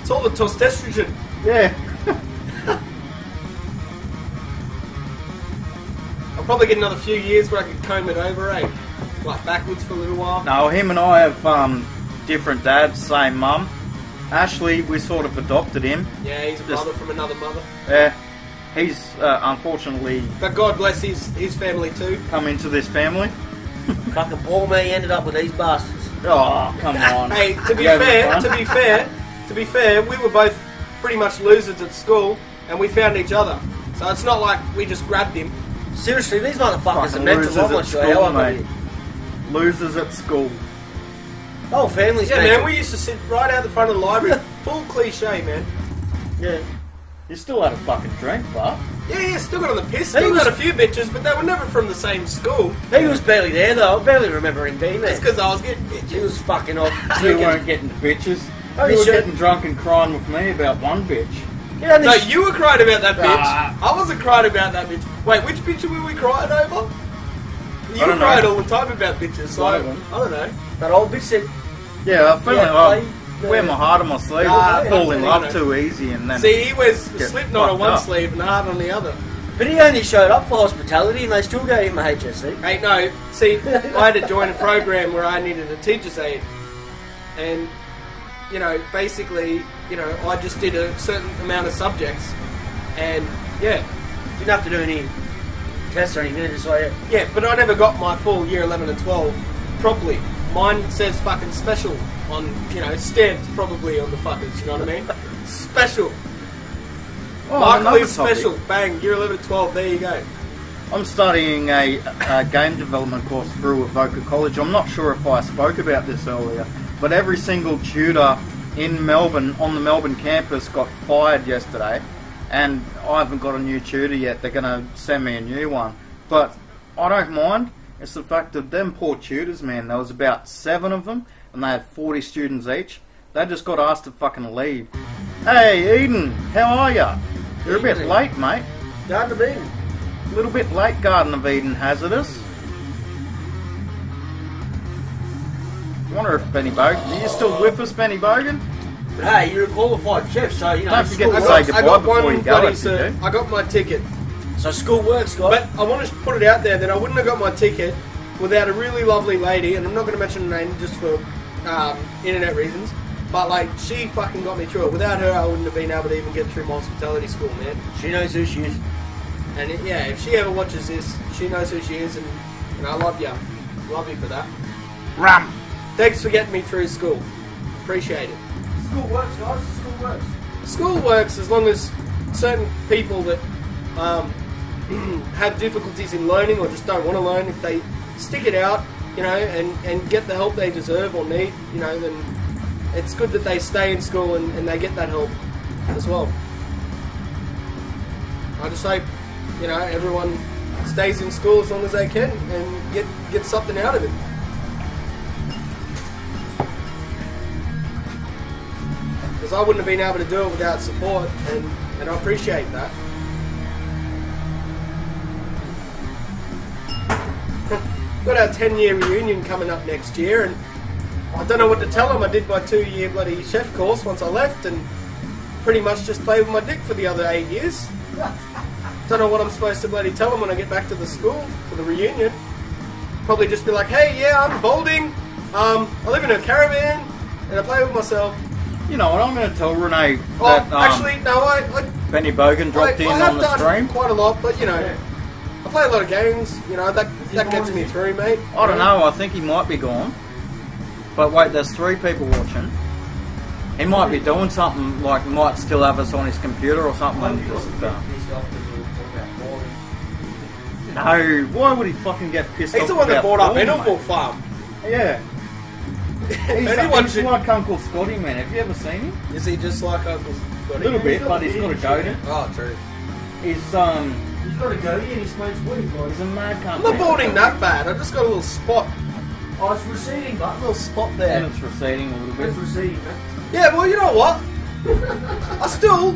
It's all the testosterone.
Yeah.
I'll probably get another few years where I can comb it over, eh? Like backwards for a little while.
No, him and I have um, different dads, same mum. Ashley, we sort of adopted him.
Yeah, he's a
Just-
brother from another mother.
Yeah. He's uh, unfortunately
But God bless his his family too.
come into this family.
Fucking poor me ended up with these bastards.
Oh, come on.
Hey, to be
You having
fair,
fun?
to be fair, to be fair, we were both pretty much losers at school, and we found each other. So it's not like we just grabbed him.
Seriously, these motherfuckers
Fucking
are mental.
losers
I'm
at
not sure
school,
how I got
mate.
here.
Losers at school.
Oh, family's
Yeah,
mental.
man, we used to sit right out the front of the library. Full cliche, man.
Yeah.
You still had a fucking drink, but
Yeah, yeah, still got on the piss.
He
Still
was-
got a few bitches, but they were never from the same school.
He was barely there though. I barely remember him being there.
That's because I was getting bitches.
He
bitches.
was fucking off.
you
drinking.
weren't getting bitches.
Oh,
you
you
were
should.
getting drunk and crying with me about one bitch.
Yeah, and
No,
this-
you were crying about that bitch.
Ah.
I wasn't crying about that bitch. Wait, which bitch were we crying over? You
I don't
cried
know.
all the time about bitches, so
One
I,
of them.
I don't know.
that old bitch said,
Yeah, I feel
Yeah,
like
play-
I wear my heart on my sleeve.
Nah,
I fall in
yeah,
love
yeah.
too easy, and then
See, he wears
Get
Slipknot on one
up.
sleeve and Heart on the other.
but he only showed up for hospitality and they still gave him a HSC.
Hey, no, see, I had to join a program where I needed a teacher's aide. And, you know, basically, you know, I just did a certain amount of subjects. And, yeah,
Didn't have to do any tests or anything. Just like,
yeah, but I never got my full year 11 and 12 properly. Mine says fucking special on, you know, stamped probably on the fuckers, you know what I mean? Special.
Oh, another
Lee's
topic.
special. Bang, year 11 and 12, there you go.
I'm studying a, a game development course through Avoca College. I'm not sure if I spoke about this earlier, but every single tutor in Melbourne, on the Melbourne campus, got fired yesterday, and I haven't got a new tutor yet. They're going to send me a new one. But I don't mind. It's the fact of them poor tutors, man. There was about seven of them, and they had 40 students each. They just got asked to fucking leave. Hey, Eden, how are ya? You're a bit
Eden.
late, mate.
Garden of Eden.
A little bit late, Garden of Eden hazardous. Wonder if Benny Bogan. Are you still with us, Benny Bogan?
But hey, you're a qualified chef, so you know.
Don't forget
school
to
I
say
works.
got, I
goodbye
got
before
one
you go,
bloody
if you
cert.
do.
I got my ticket.
So school works, guys.
But I want to put it out there that I wouldn't have got my ticket without a really lovely lady, and I'm not going to mention her name just for um, internet reasons. But like, she fucking got me through it. Without her, I wouldn't have been able to even get through my hospitality school, man.
she knows who she is.
And it, yeah, if she ever watches this, she knows who she is, and, and I love you, love you for that.
Ram.
Thanks for getting me through school. Appreciate it.
School works, guys. School works.
School works as long as certain people that um, have difficulties in learning or just don't want to learn, if they stick it out, you know, and, and get the help they deserve or need, you know, then it's good that they stay in school and, and they get that help as well. I just hope, you know, everyone stays in school as long as they can and get, get something out of it. Because I wouldn't have been able to do it without support, and, and I appreciate that. Got our 10 year reunion coming up next year, and I don't know what to tell them. I did my two year bloody chef course once I left, and pretty much just played with my dick for the other eight years. Don't know what I'm supposed to bloody tell them when I get back to the school for the reunion. Probably just be like, hey, yeah, I'm balding, um, I live in a caravan, and I play with myself.
You know what? I'm going to tell Renee
Oh,
that um,
actually, no, I, I,
Benny Bogan dropped
I,
in
I
on the
done
stream.
quite a lot, but you know, I play a lot of games. You know, that that gets me through, mate.
I don't know. I think he might be gone. But wait, there's three people watching. He might be doing something like might still have us on his computer or something.
I'm
And
just
just, uh,
pissed off because we were talking about boring.
no, why would he fucking get pissed off?
He's the one that
about
brought up
porn,
Edible? Farm.
Yeah. He's,
anyone
he's
should-
like Uncle Scotty, man. Have you ever seen him?
Is he just like Uncle
A little bit, but
a
he's got a
beard,
goatee.
Oh, true.
He's um,
He's got a goatee and he smokes weed, boys.
he's a mad cunt.
I'm not
man.
balding that bad. I just got a little spot.
Oh, it's receding, but A
little spot there.
And
there.
it's receding a little bit.
it's receding, man.
Yeah, well, you know what? I still,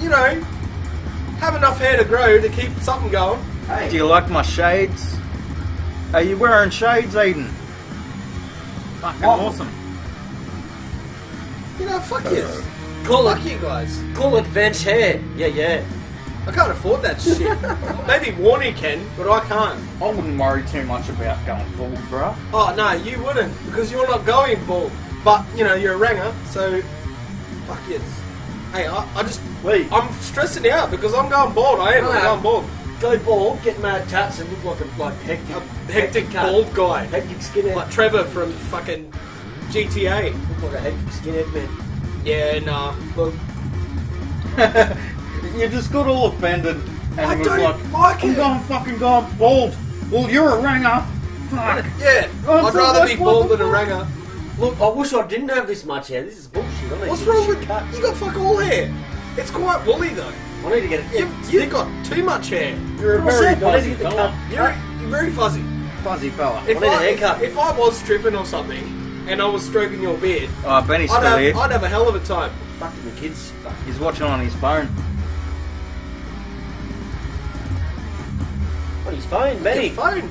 you know, have enough hair to grow to keep something going.
Hey,
Do you like my shades? Are you wearing shades, Aiden? Fucking
Oh.
awesome.
You know, fuck yes.
call
Fuck
it,
you guys.
call it Venge hair. Yeah, yeah.
I can't afford that shit. Maybe Warney can, but I can't.
I wouldn't worry too much about going bald, bruh.
Oh no, you wouldn't because you're not going bald. But you know you're a ranger, so fuck yes. Hey, I, I just
Wait,
I'm stressing out because I'm going bald. I am.
No,
I'm
no.
going bald.
go bald, get mad tats, and look like a like hectic,
A hectic
cat.
bald guy,
hectic skinhead.
like Trevor from fucking GTA.
look like a hectic skinhead man.
Yeah, nah. Look,
you just got all offended and
I
was
don't
like,
like
I'm
it."
going fucking going bald. Well, you're a ranger. Fuck.
yeah. I'd rather
like,
be bald than a
fuck?
ranger.
Look, I wish I didn't have this much hair. This is bullshit. I
What's wrong
this
with
cut.
you? Got fuck all hair. It's quite woolly though.
I need to get it.
You've, you've got too much hair.
You're a very
said, I need to
fuzzy
get
fella.
You're, you're very fuzzy.
Fuzzy fella.
If
I need a
I, if, if I was stripping or something and I was stroking your beard,
Oh, Benny's
I'd
still
have,
here.
I'd have a hell of a time.
Fucking the kids. Fuck.
He's watching on his phone.
On his phone, Benny.
Your phone.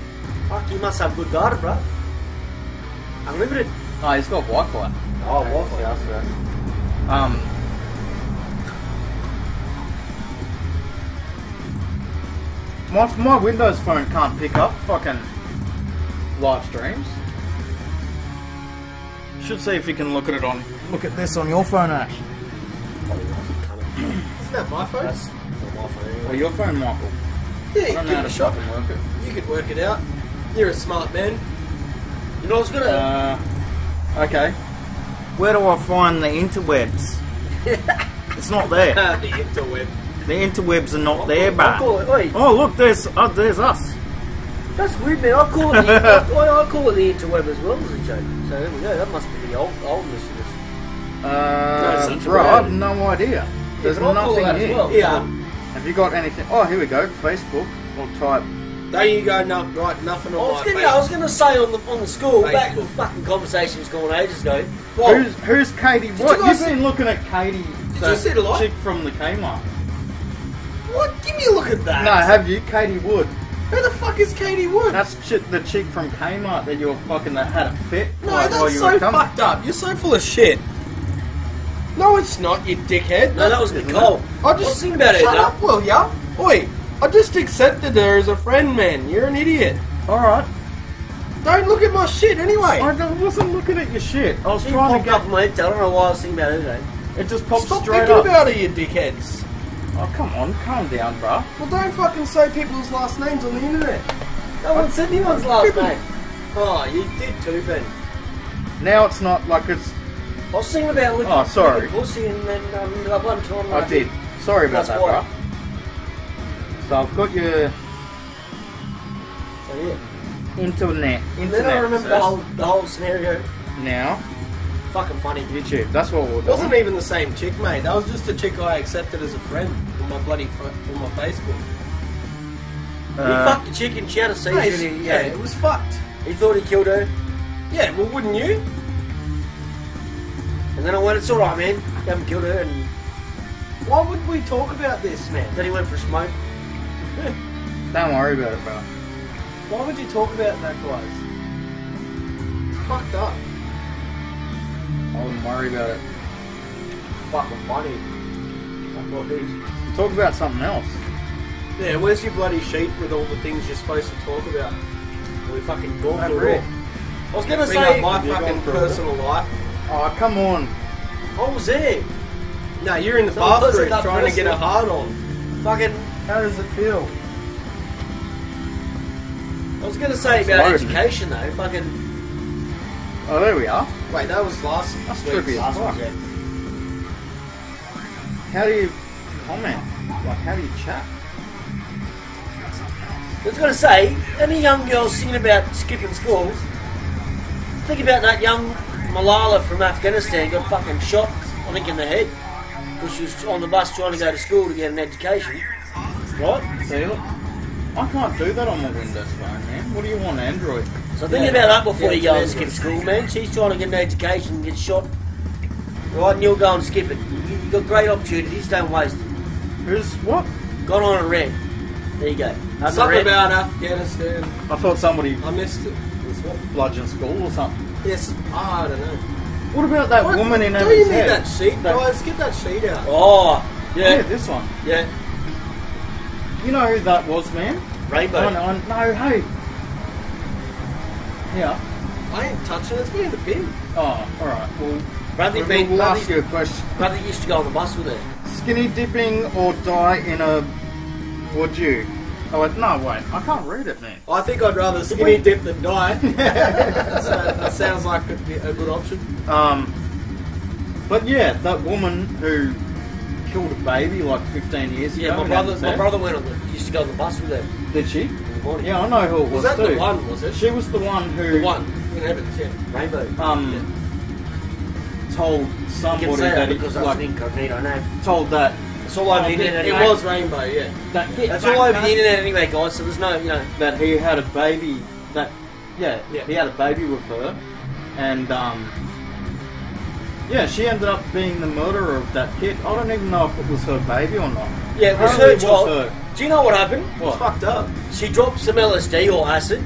Fuck, you must have good data, bro. Unlimited.
Oh, he's got Wi-Fi.
Oh, Wi-Fi, that's right.
Um. My, my Windows phone can't pick up fucking live streams. Should see if you can look at it on. Look at this on your phone, Ash.
Isn't that my phone?
That's not my phone
Or
anyway.
your phone, Michael.
Yeah,
I
you
don't know how to
a shot.
fucking work it.
You could work it out. You're a smart man.
You know, I was gonna.
Uh, okay. Where do I find the interwebs? it's not there.
the interweb.
The interwebs are not there,
I
but.
call it.
Oh, look, there's oh, there's us.
that's weird, man. I call it. The, I, I call it the interweb as well as a joke. So there we go. That must be the old old listeners.
Uh,
No, it's
bro, I have no idea. There's
but I'll call
nothing
that as
here.
well.
Yeah.
Have you got anything? Oh, here we go. Facebook. I'll type.
There you go. No, right, nothing
I
on
was,
my
gonna. I was gonna say on the on the school back the fucking conversation's gone ages ago.
Whoa.
Who's who's Katie?
you
What?
guys
You've been looking at Katie,
Did you see the light?
chick from the Kmart.
What? Give me a look at that.
No, have you, Katie Wood?
Who the fuck is Katie Wood?
That's chi- the chick from Kmart that you were fucking that had a fit.
no,
like, while
that's
you
so
were
fucked up. You're so full of shit. No, it's not, you dickhead.
No, that was
Isn't
Nicole.
I just
What's the thing about it?
Shut
no?
up, will ya? Oi, I just accepted her as a friend, man. You're an idiot.
All right.
Don't look at my shit anyway.
I don't- wasn't looking at your shit. I was
She
trying
popped
to
up
get.
in my head. I don't know why I was thinking about it today.
It just popped
Stop
straight
thinking
up.
about it, you dickheads.
Oh come on, calm down, bruh.
Well, don't fucking say people's last names on the internet.
No one said anyone's last
People-
name.
Oh, you did too, Ben.
Now it's not like it's.
I was thinking about looking
Oh, sorry.
looking pussy and then um, at one time
I did. Sorry about that,
why.
bro. So I've got your
So yeah.
internet.
And
Internet.
then I remember the whole the whole scenario.
Now
Fucking funny.
YouTube. That's what we're
It wasn't even the same chick, mate. That was just a chick I accepted as a friend on my bloody on my Facebook.
he
Uh,
fucked the chicken. She had a seizure.
Mate, yeah, it was fucked.
he thought he killed her.
Yeah, well, wouldn't you?
And then I went, it's alright, man. You haven't killed her. And
Why would we talk about this, man?
then he went for a smoke.
Don't worry about it, bro.
Why would you talk about that, guys? It's fucked up.
I wouldn't worry about it.
Fucking funny. I thought these.
Talk about something else.
Yeah, where's your bloody sheet with all the things you're supposed to talk about?
We fucking gone
Over
through it
it.
I was gonna
Bring
say,
my fucking
going for a
personal life.
Oh, come on.
There.
No, you're in the bathroom trying to get a hard on.
Fucking.
How does it feel?
I was gonna say about
Loaded.
education though. Fucking.
Oh, there we are.
Wait, that was last.
That's trippy as fuck.
yeah.
How do you comment? Like, how do you chat?
I was going to say, any young girls singing about skipping school, think about that young Malala from Afghanistan got fucking shot, I think, in the head because she was on the bus trying to go to school to get an education. Right?
See, look, I can't do that on my Windows phone, man. What do you want, Android?
So think
Yeah.
about that before
Yeah,
you go and skip school, man. She's trying to get an education and get shot. Right, and you'll go and skip it. You- You've got great opportunities, don't waste them.
Who's what?
Got on a red. There you go. Have a
Something about Afghanistan.
I thought somebody
I missed it.
was what, bludgeon school or something.
Yes, I don't know.
What about that
What?
woman in
Do
Evans
you need
head?
that sheet,
That-
guys? Get that sheet out.
Oh,
Yeah.
yeah,
this one.
yeah.
You know who that was, man?
Rainbow.
Oh, I know, I- no, hey. Yeah.
I ain't touching it. It's me in the bin.
Oh, alright. Well,
Bradley,
we'll, we'll ask
Bradley,
you a question.
Bradley used to go on the bus with her.
Skinny dipping or die in a... Would you? Oh, wait, no, wait. I can't read it, man.
I think I'd rather skinny dip than die. so that sounds like be a good option.
Um, but yeah, that woman who killed a baby like 15 years ago.
Yeah, my brother, my brother went on the used to go on the bus with her
Did she?
in the morning.
Yeah, I know who it was,
Was that
too.
the one? Was it?
She was the one who
The one in Evans, yeah.
Rainbow.
um told
You can
somebody
that
that
because
he,
that's
like
incognito name.
told that
It's all over
Oh,
the
it-
internet.
It
anyway.
was Rainbow, yeah.
that
That's all over the internet anyway, guys. So there's no, you know.
that he had a baby that yeah,
Yeah.
he had a baby with her and um yeah, she ended up being the murderer of that kid. I don't even know if it was her baby or not.
Yeah, it was
Apparently
her
it was
child.
her.
Do you know what happened?
It's
What?
fucked up.
She dropped some LSD or acid.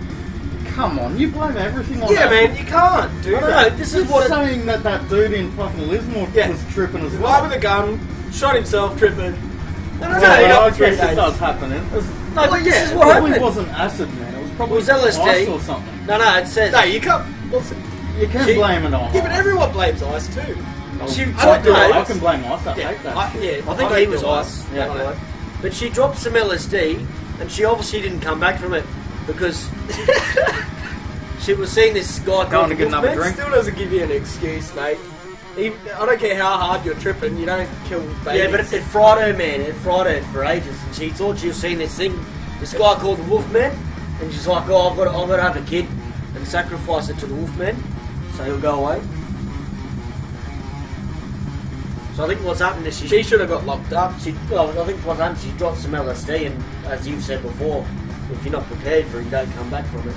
Come on, you blame everything on
Yeah,
that.
man, you can't do
I don't
that.
know. This is what. It,
saying that that dude in fucking Lismore
Yeah.
was tripping as well.
live with a gun, shot himself, tripping. No, no, no,
Well,
you
I
got three
guess it
days.
does happen. It was,
no,
Well,
but
yeah,
is what
probably
happened.
wasn't acid, man. It was probably
It was LSD.
ice or something.
No, no, it says.
No, you can't. Listen.
You can
She-
blame it on.
Yeah, but everyone blames ice too.
Oh, she
I don't do.
I can blame ice. I
Yeah,
hate that.
I, yeah,
I think
don't
he was
ice.
ice.
Yeah.
I-
But she dropped some LSD, and she obviously didn't come back from it because she was seeing this guy
Going
called
to
the
get another drink?
Still doesn't give you an excuse, mate. Even, I don't care how hard you're tripping, you don't kill babies.
Yeah, but it, it fried her, man. It fried her for ages, and she thought she was seeing this thing, this guy called the Wolfman, and she's like, "Oh, I've got, to, I've got to have a kid and sacrifice it to the Wolfman, so he'll go away." So I think what's happened is she,
she should have got locked up.
she, well, I think what's happened, she dropped some LSD, and as you've said before, if you're not prepared for it, you don't come back from it.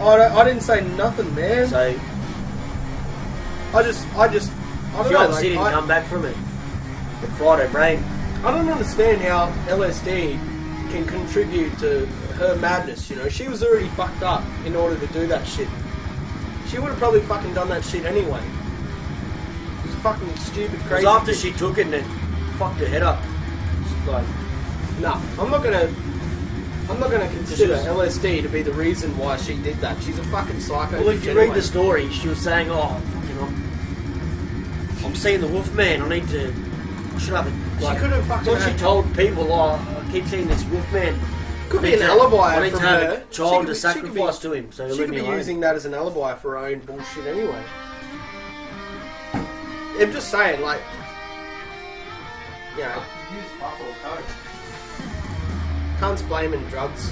I, I didn't say nothing, man.
So
I just, I just, I don't
she
know. Like,
didn't
I,
come back from it. It fried her brain.
I don't understand how LSD can contribute to her madness. You know, she was already fucked up in order to do that shit. She would have probably fucking done that shit anyway. It was fucking stupid,
Because
crazy.
after
thing.
she took it and it fucked her head up. She's like,
Nah, I'm not gonna. I'm not gonna consider
was-
LSD to be the reason why she did that. She's a fucking psycho.
Well, if
bitch
you read
anyway.
the story, she was saying, "Oh, I'm, I'm seeing the wolf man. I need to. I should have a."
She
Like,
could have fucking
What she told people, "Oh, I keep seeing this wolf man.
Could be an
to-
alibi
I need
from
to have
her.
a child to
be- she could be-
sacrifice to him. So
She
leave
could be
alone."
using that as an alibi for her own bullshit anyway. I'm just saying, like, you know,
Use fuck all coke.
cunts blaming drugs.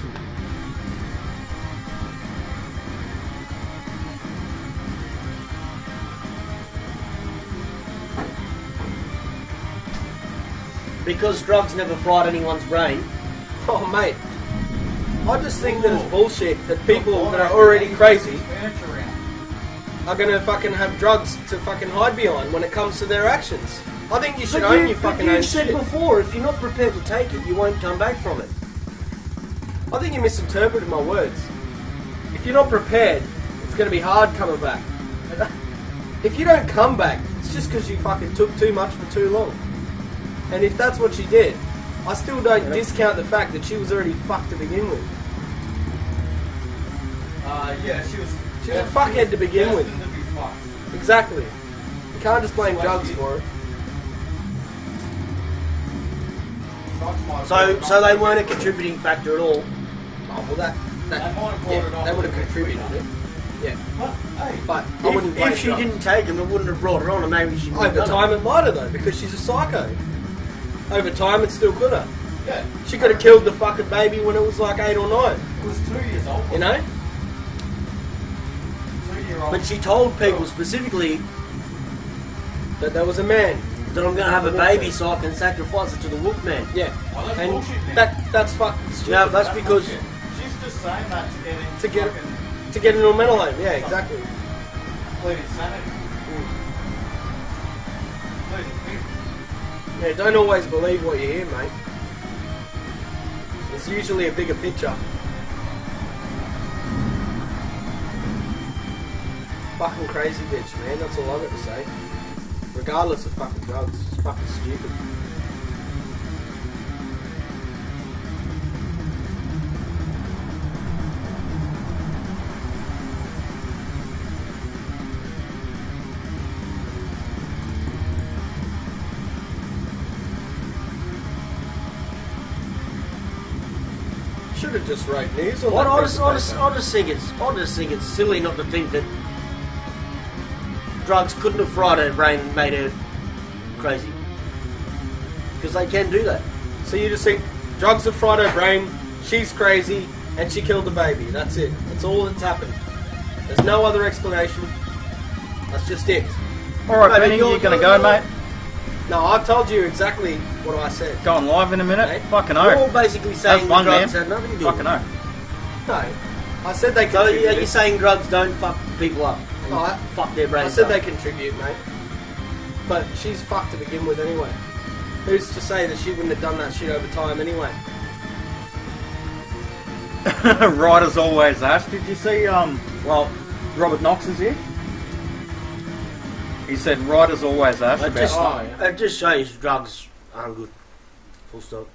Because drugs never fried anyone's brain.
Oh, mate. I just think that it's bullshit that people that are already crazy are gonna fucking have drugs to fucking hide behind when it comes to their actions. I think you should
But
own
you,
your fucking
you
own
said
shit.
before, if you're not prepared to take it, you won't come back from it.
I think you misinterpreted my words. If you're not prepared, it's going to be hard coming back. If you don't come back, it's just because you fucking took too much for too long. And if that's what she did, I still don't discount the fact that she was already fucked to begin with.
Uh, yeah, she was.
She was a fuckhead to begin with.
to.
Exactly. You can't just blame drugs for it.
Drugs might have
So, so they weren't a contributing factor at all.
Oh, well, that, that
They might have brought
yeah,
it on
they would have contributed it. Yeah,
But, hey,
but
If, if she didn't take him, it wouldn't have brought her on, and maybe she
Over time, it might have though, because she's a psycho. Over time, it still could have.
yeah,
She could have killed the fucking baby when it was like eight or nine.
it was two years old.
You know?
two year old.
But she told people specifically
That there was a man.
that I'm going to have a baby so I can sacrifice it to the wolf man.
Yeah.
Oh, that's
and
bullshit,
that that's fucking stupid.
No, that's because
bullshit. she's just saying that to get into
To get-
fucking
to get into a mental home. Yeah, exactly.
complete
Yeah, don't always believe what you hear, mate. It's usually a bigger picture. Fucking crazy bitch, man. That's all I've got to say. Regardless of fucking drugs, it's fucking stupid. Should have just wrote news on
What
that
I
piece
just,
of
I, just,
paper.
I just think it's I just think it's silly not to think that drugs couldn't have fried her brain and made her crazy. Because they can do that.
So you just think drugs have fried her brain, she's crazy, and she killed the baby. That's it. That's all that's happened. There's no other explanation. That's just it.
All right,
Mate,
Benny,
you're-
you gonna go, mate?
No, I've told you exactly what I said.
Going live in a minute?
Mate,
Fucking
You're all
oath.
basically saying
fun,
drugs
man.
had nothing to do
Fucking
with it.
oath.
No, I said they
So
contribute.
are you saying drugs don't fuck people up? and
No, I-
fuck their brains.
I
brains
said
up?
they contribute, mate. But she's fucked to begin with anyway. Who's to say that she wouldn't have done that shit over time anyway?
right as always, Ash. Did you see? Um, well, Robert Knox is here. He said, "Right as always, Ash."
It
About,
just,
Oh, yeah.
it just shows drugs aren't good. Full stop.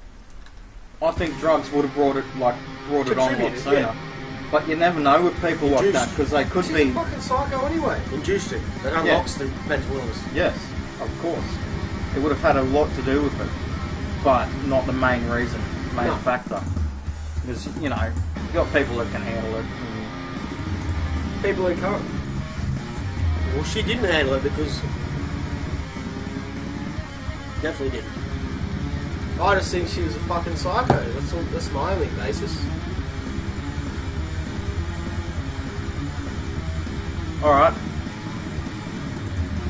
I think drugs would have brought it like brought it on a lot
Contributed,
sooner.
yeah.
But you never know with people like
Juice.
that because they could
She's
be.
a fucking psycho anyway.
Induced it. That unlocks the mental illness.
Yes, of course. It would have had a lot to do with it, but not the main reason, main
No.
factor. Because you know, you got people that can handle it. and-
People who can't.
Well, she didn't handle it because definitely didn't.
I just think she was a fucking psycho. That's all. That's my only basis.
All right.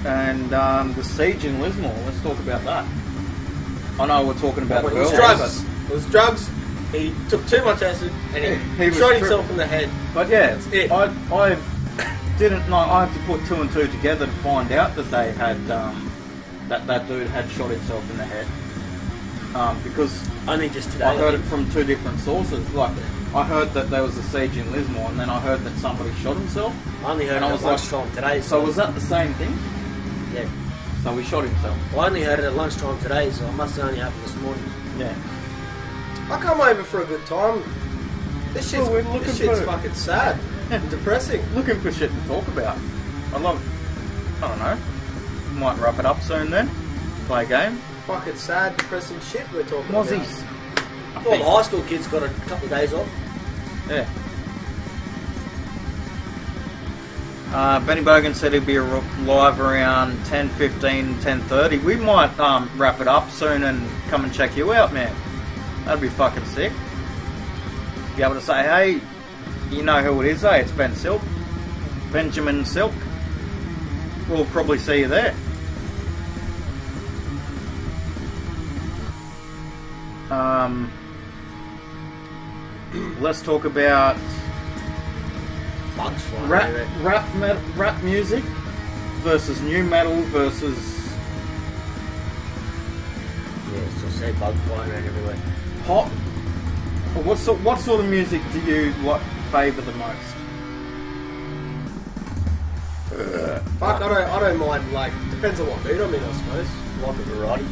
And um, the siege in Lismore. Let's talk about that. I know we're talking about
it was
early,
drugs. It was drugs. He took too much acid and he,
He was
shot
tri-
himself in the head.
But yeah,
That's it.
I I didn't know. I had to put two and two together to find out that they had um, that that dude had shot himself in the head. Um, because
Only just today.
I heard it from two different sources. Like I heard that there was a siege in Lismore, and then I heard that somebody shot himself.
I only heard
and
it
I
at
was like-
lunchtime today.
So was that the same thing?
Yeah.
So he shot himself.
I only heard it at lunchtime today, so it must have only happened this morning.
Yeah.
I come over for a good time. This shit's,
Well, we're looking
this shit's
for-
fucking sad and depressing.
Looking for shit to talk about. I love. I don't know. Might wrap it up soon then. Play a game.
Fucking sad, depressing shit we're talking
Mozzies.
All
think.
the high school kids got a couple of days off.
Yeah. Uh, Benny Bogan said he'd be live around 10.15, 10.30. We might um, wrap it up soon and come and check you out, man. That'd be fucking sick. Be able to say, hey, you know who it is, eh? It's Ben Silk. Benjamin Silk. We'll probably see you there. Um, let's talk about
Bugs flying
rap, rap, rap music versus new metal versus
Yeah, so say bugs flying around everywhere.
pop. What sort, what sort of music do you like favour the most?
Uh, fuck, I don't, I don't mind. Like, depends on what mood I'm in, I suppose.
Like a variety.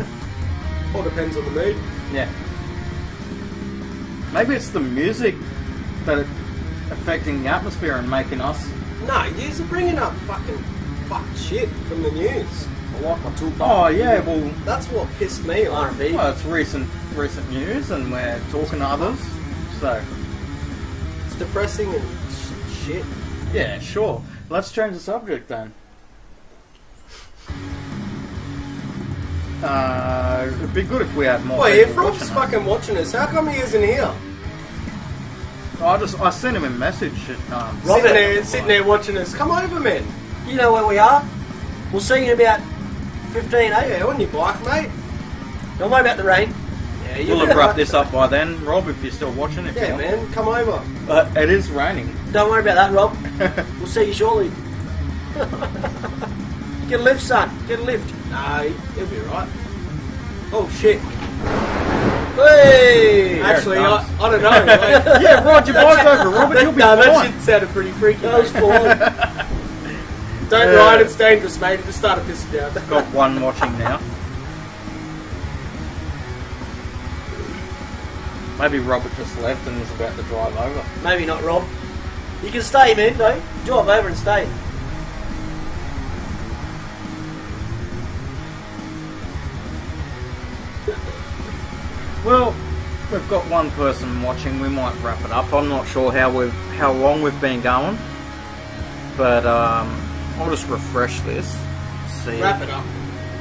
All depends on the mood.
Yeah. Maybe it's the music that it affecting the atmosphere and making us.
No, you're bringing up fucking fuck shit from the news.
I like my Tupac.
Oh yeah, well,
That's what pissed me off.
Well, it's recent recent news, and we're talking to others. So
depressing and shit.
Yeah, sure. Let's change the subject then. Uh, it'd be good if we had more.
Wait, if
people
Rob's
watching us.
fucking watching us, how come he isn't here?
I just I sent him a message. At, um,
Robert-
Sitting there, sitting there watching us. Come over, man.
You know where we are. We'll see you in about 15, eh?
Yeah, on your bike, mate.
Don't worry about the rain.
Yeah,
We'll have wrapped this up by then, Rob. If you're still watching, if
Yeah,
you're
man, come over.
But it is raining.
Don't worry about that, Rob. We'll see you shortly. Get a lift, son. Get a lift.
Nah, he'll be right. Oh shit. Hey! Actually, I. I don't know. Like,
yeah, ride your bike over, Robert. You'll be
no, that
fine.
shit sounded pretty freaky.
That was fine.
Don't
Yeah.
ride, it's dangerous, mate. It just started pissing down.
Got one watching now. Maybe Robert just left and was about to drive over.
Maybe not, Rob. You can stay, man, though. Drive over and stay.
Well, we've got one person watching. We might wrap it up. I'm not sure how we've how long we've been going, but um, I'll just refresh this. See,
Wrap it up.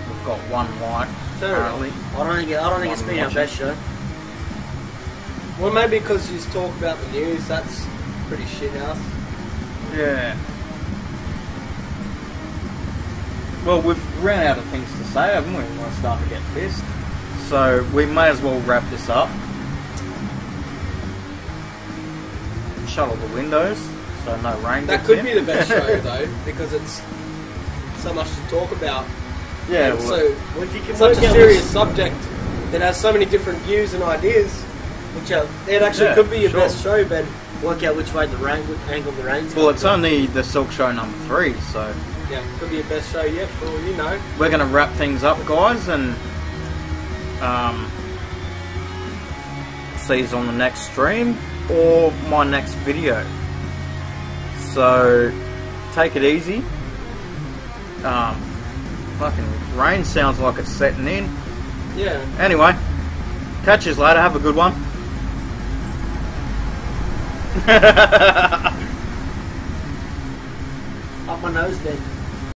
we've got one like
Turn it
currently.
I don't think, I don't think it's been our best show.
Well, maybe because you just talk about the news, that's pretty shit house.
Yeah. Well, we've ran out of things to say, haven't we? We're starting to get pissed. So we may as well wrap this up. Shut all the windows so no rain
That could
in.
be the best show, though, because it's so much to talk about.
Yeah, well,
so
Well, if you can
such a serious subject that has so many different views and ideas. It actually
Yeah,
could be your
sure.
best show, Ben.
work out which way the rain, which angle the rain's
well, it's
from.
only the Silk Show number three, so
Yeah, could be your best show yet, for all you know.
we're going to wrap things up, guys, and um, see you on the next stream or my next video. So take it easy. Um, fucking rain sounds like it's setting in.
Yeah.
Anyway, catch you later. Have a good one.
Up my nose, Ben.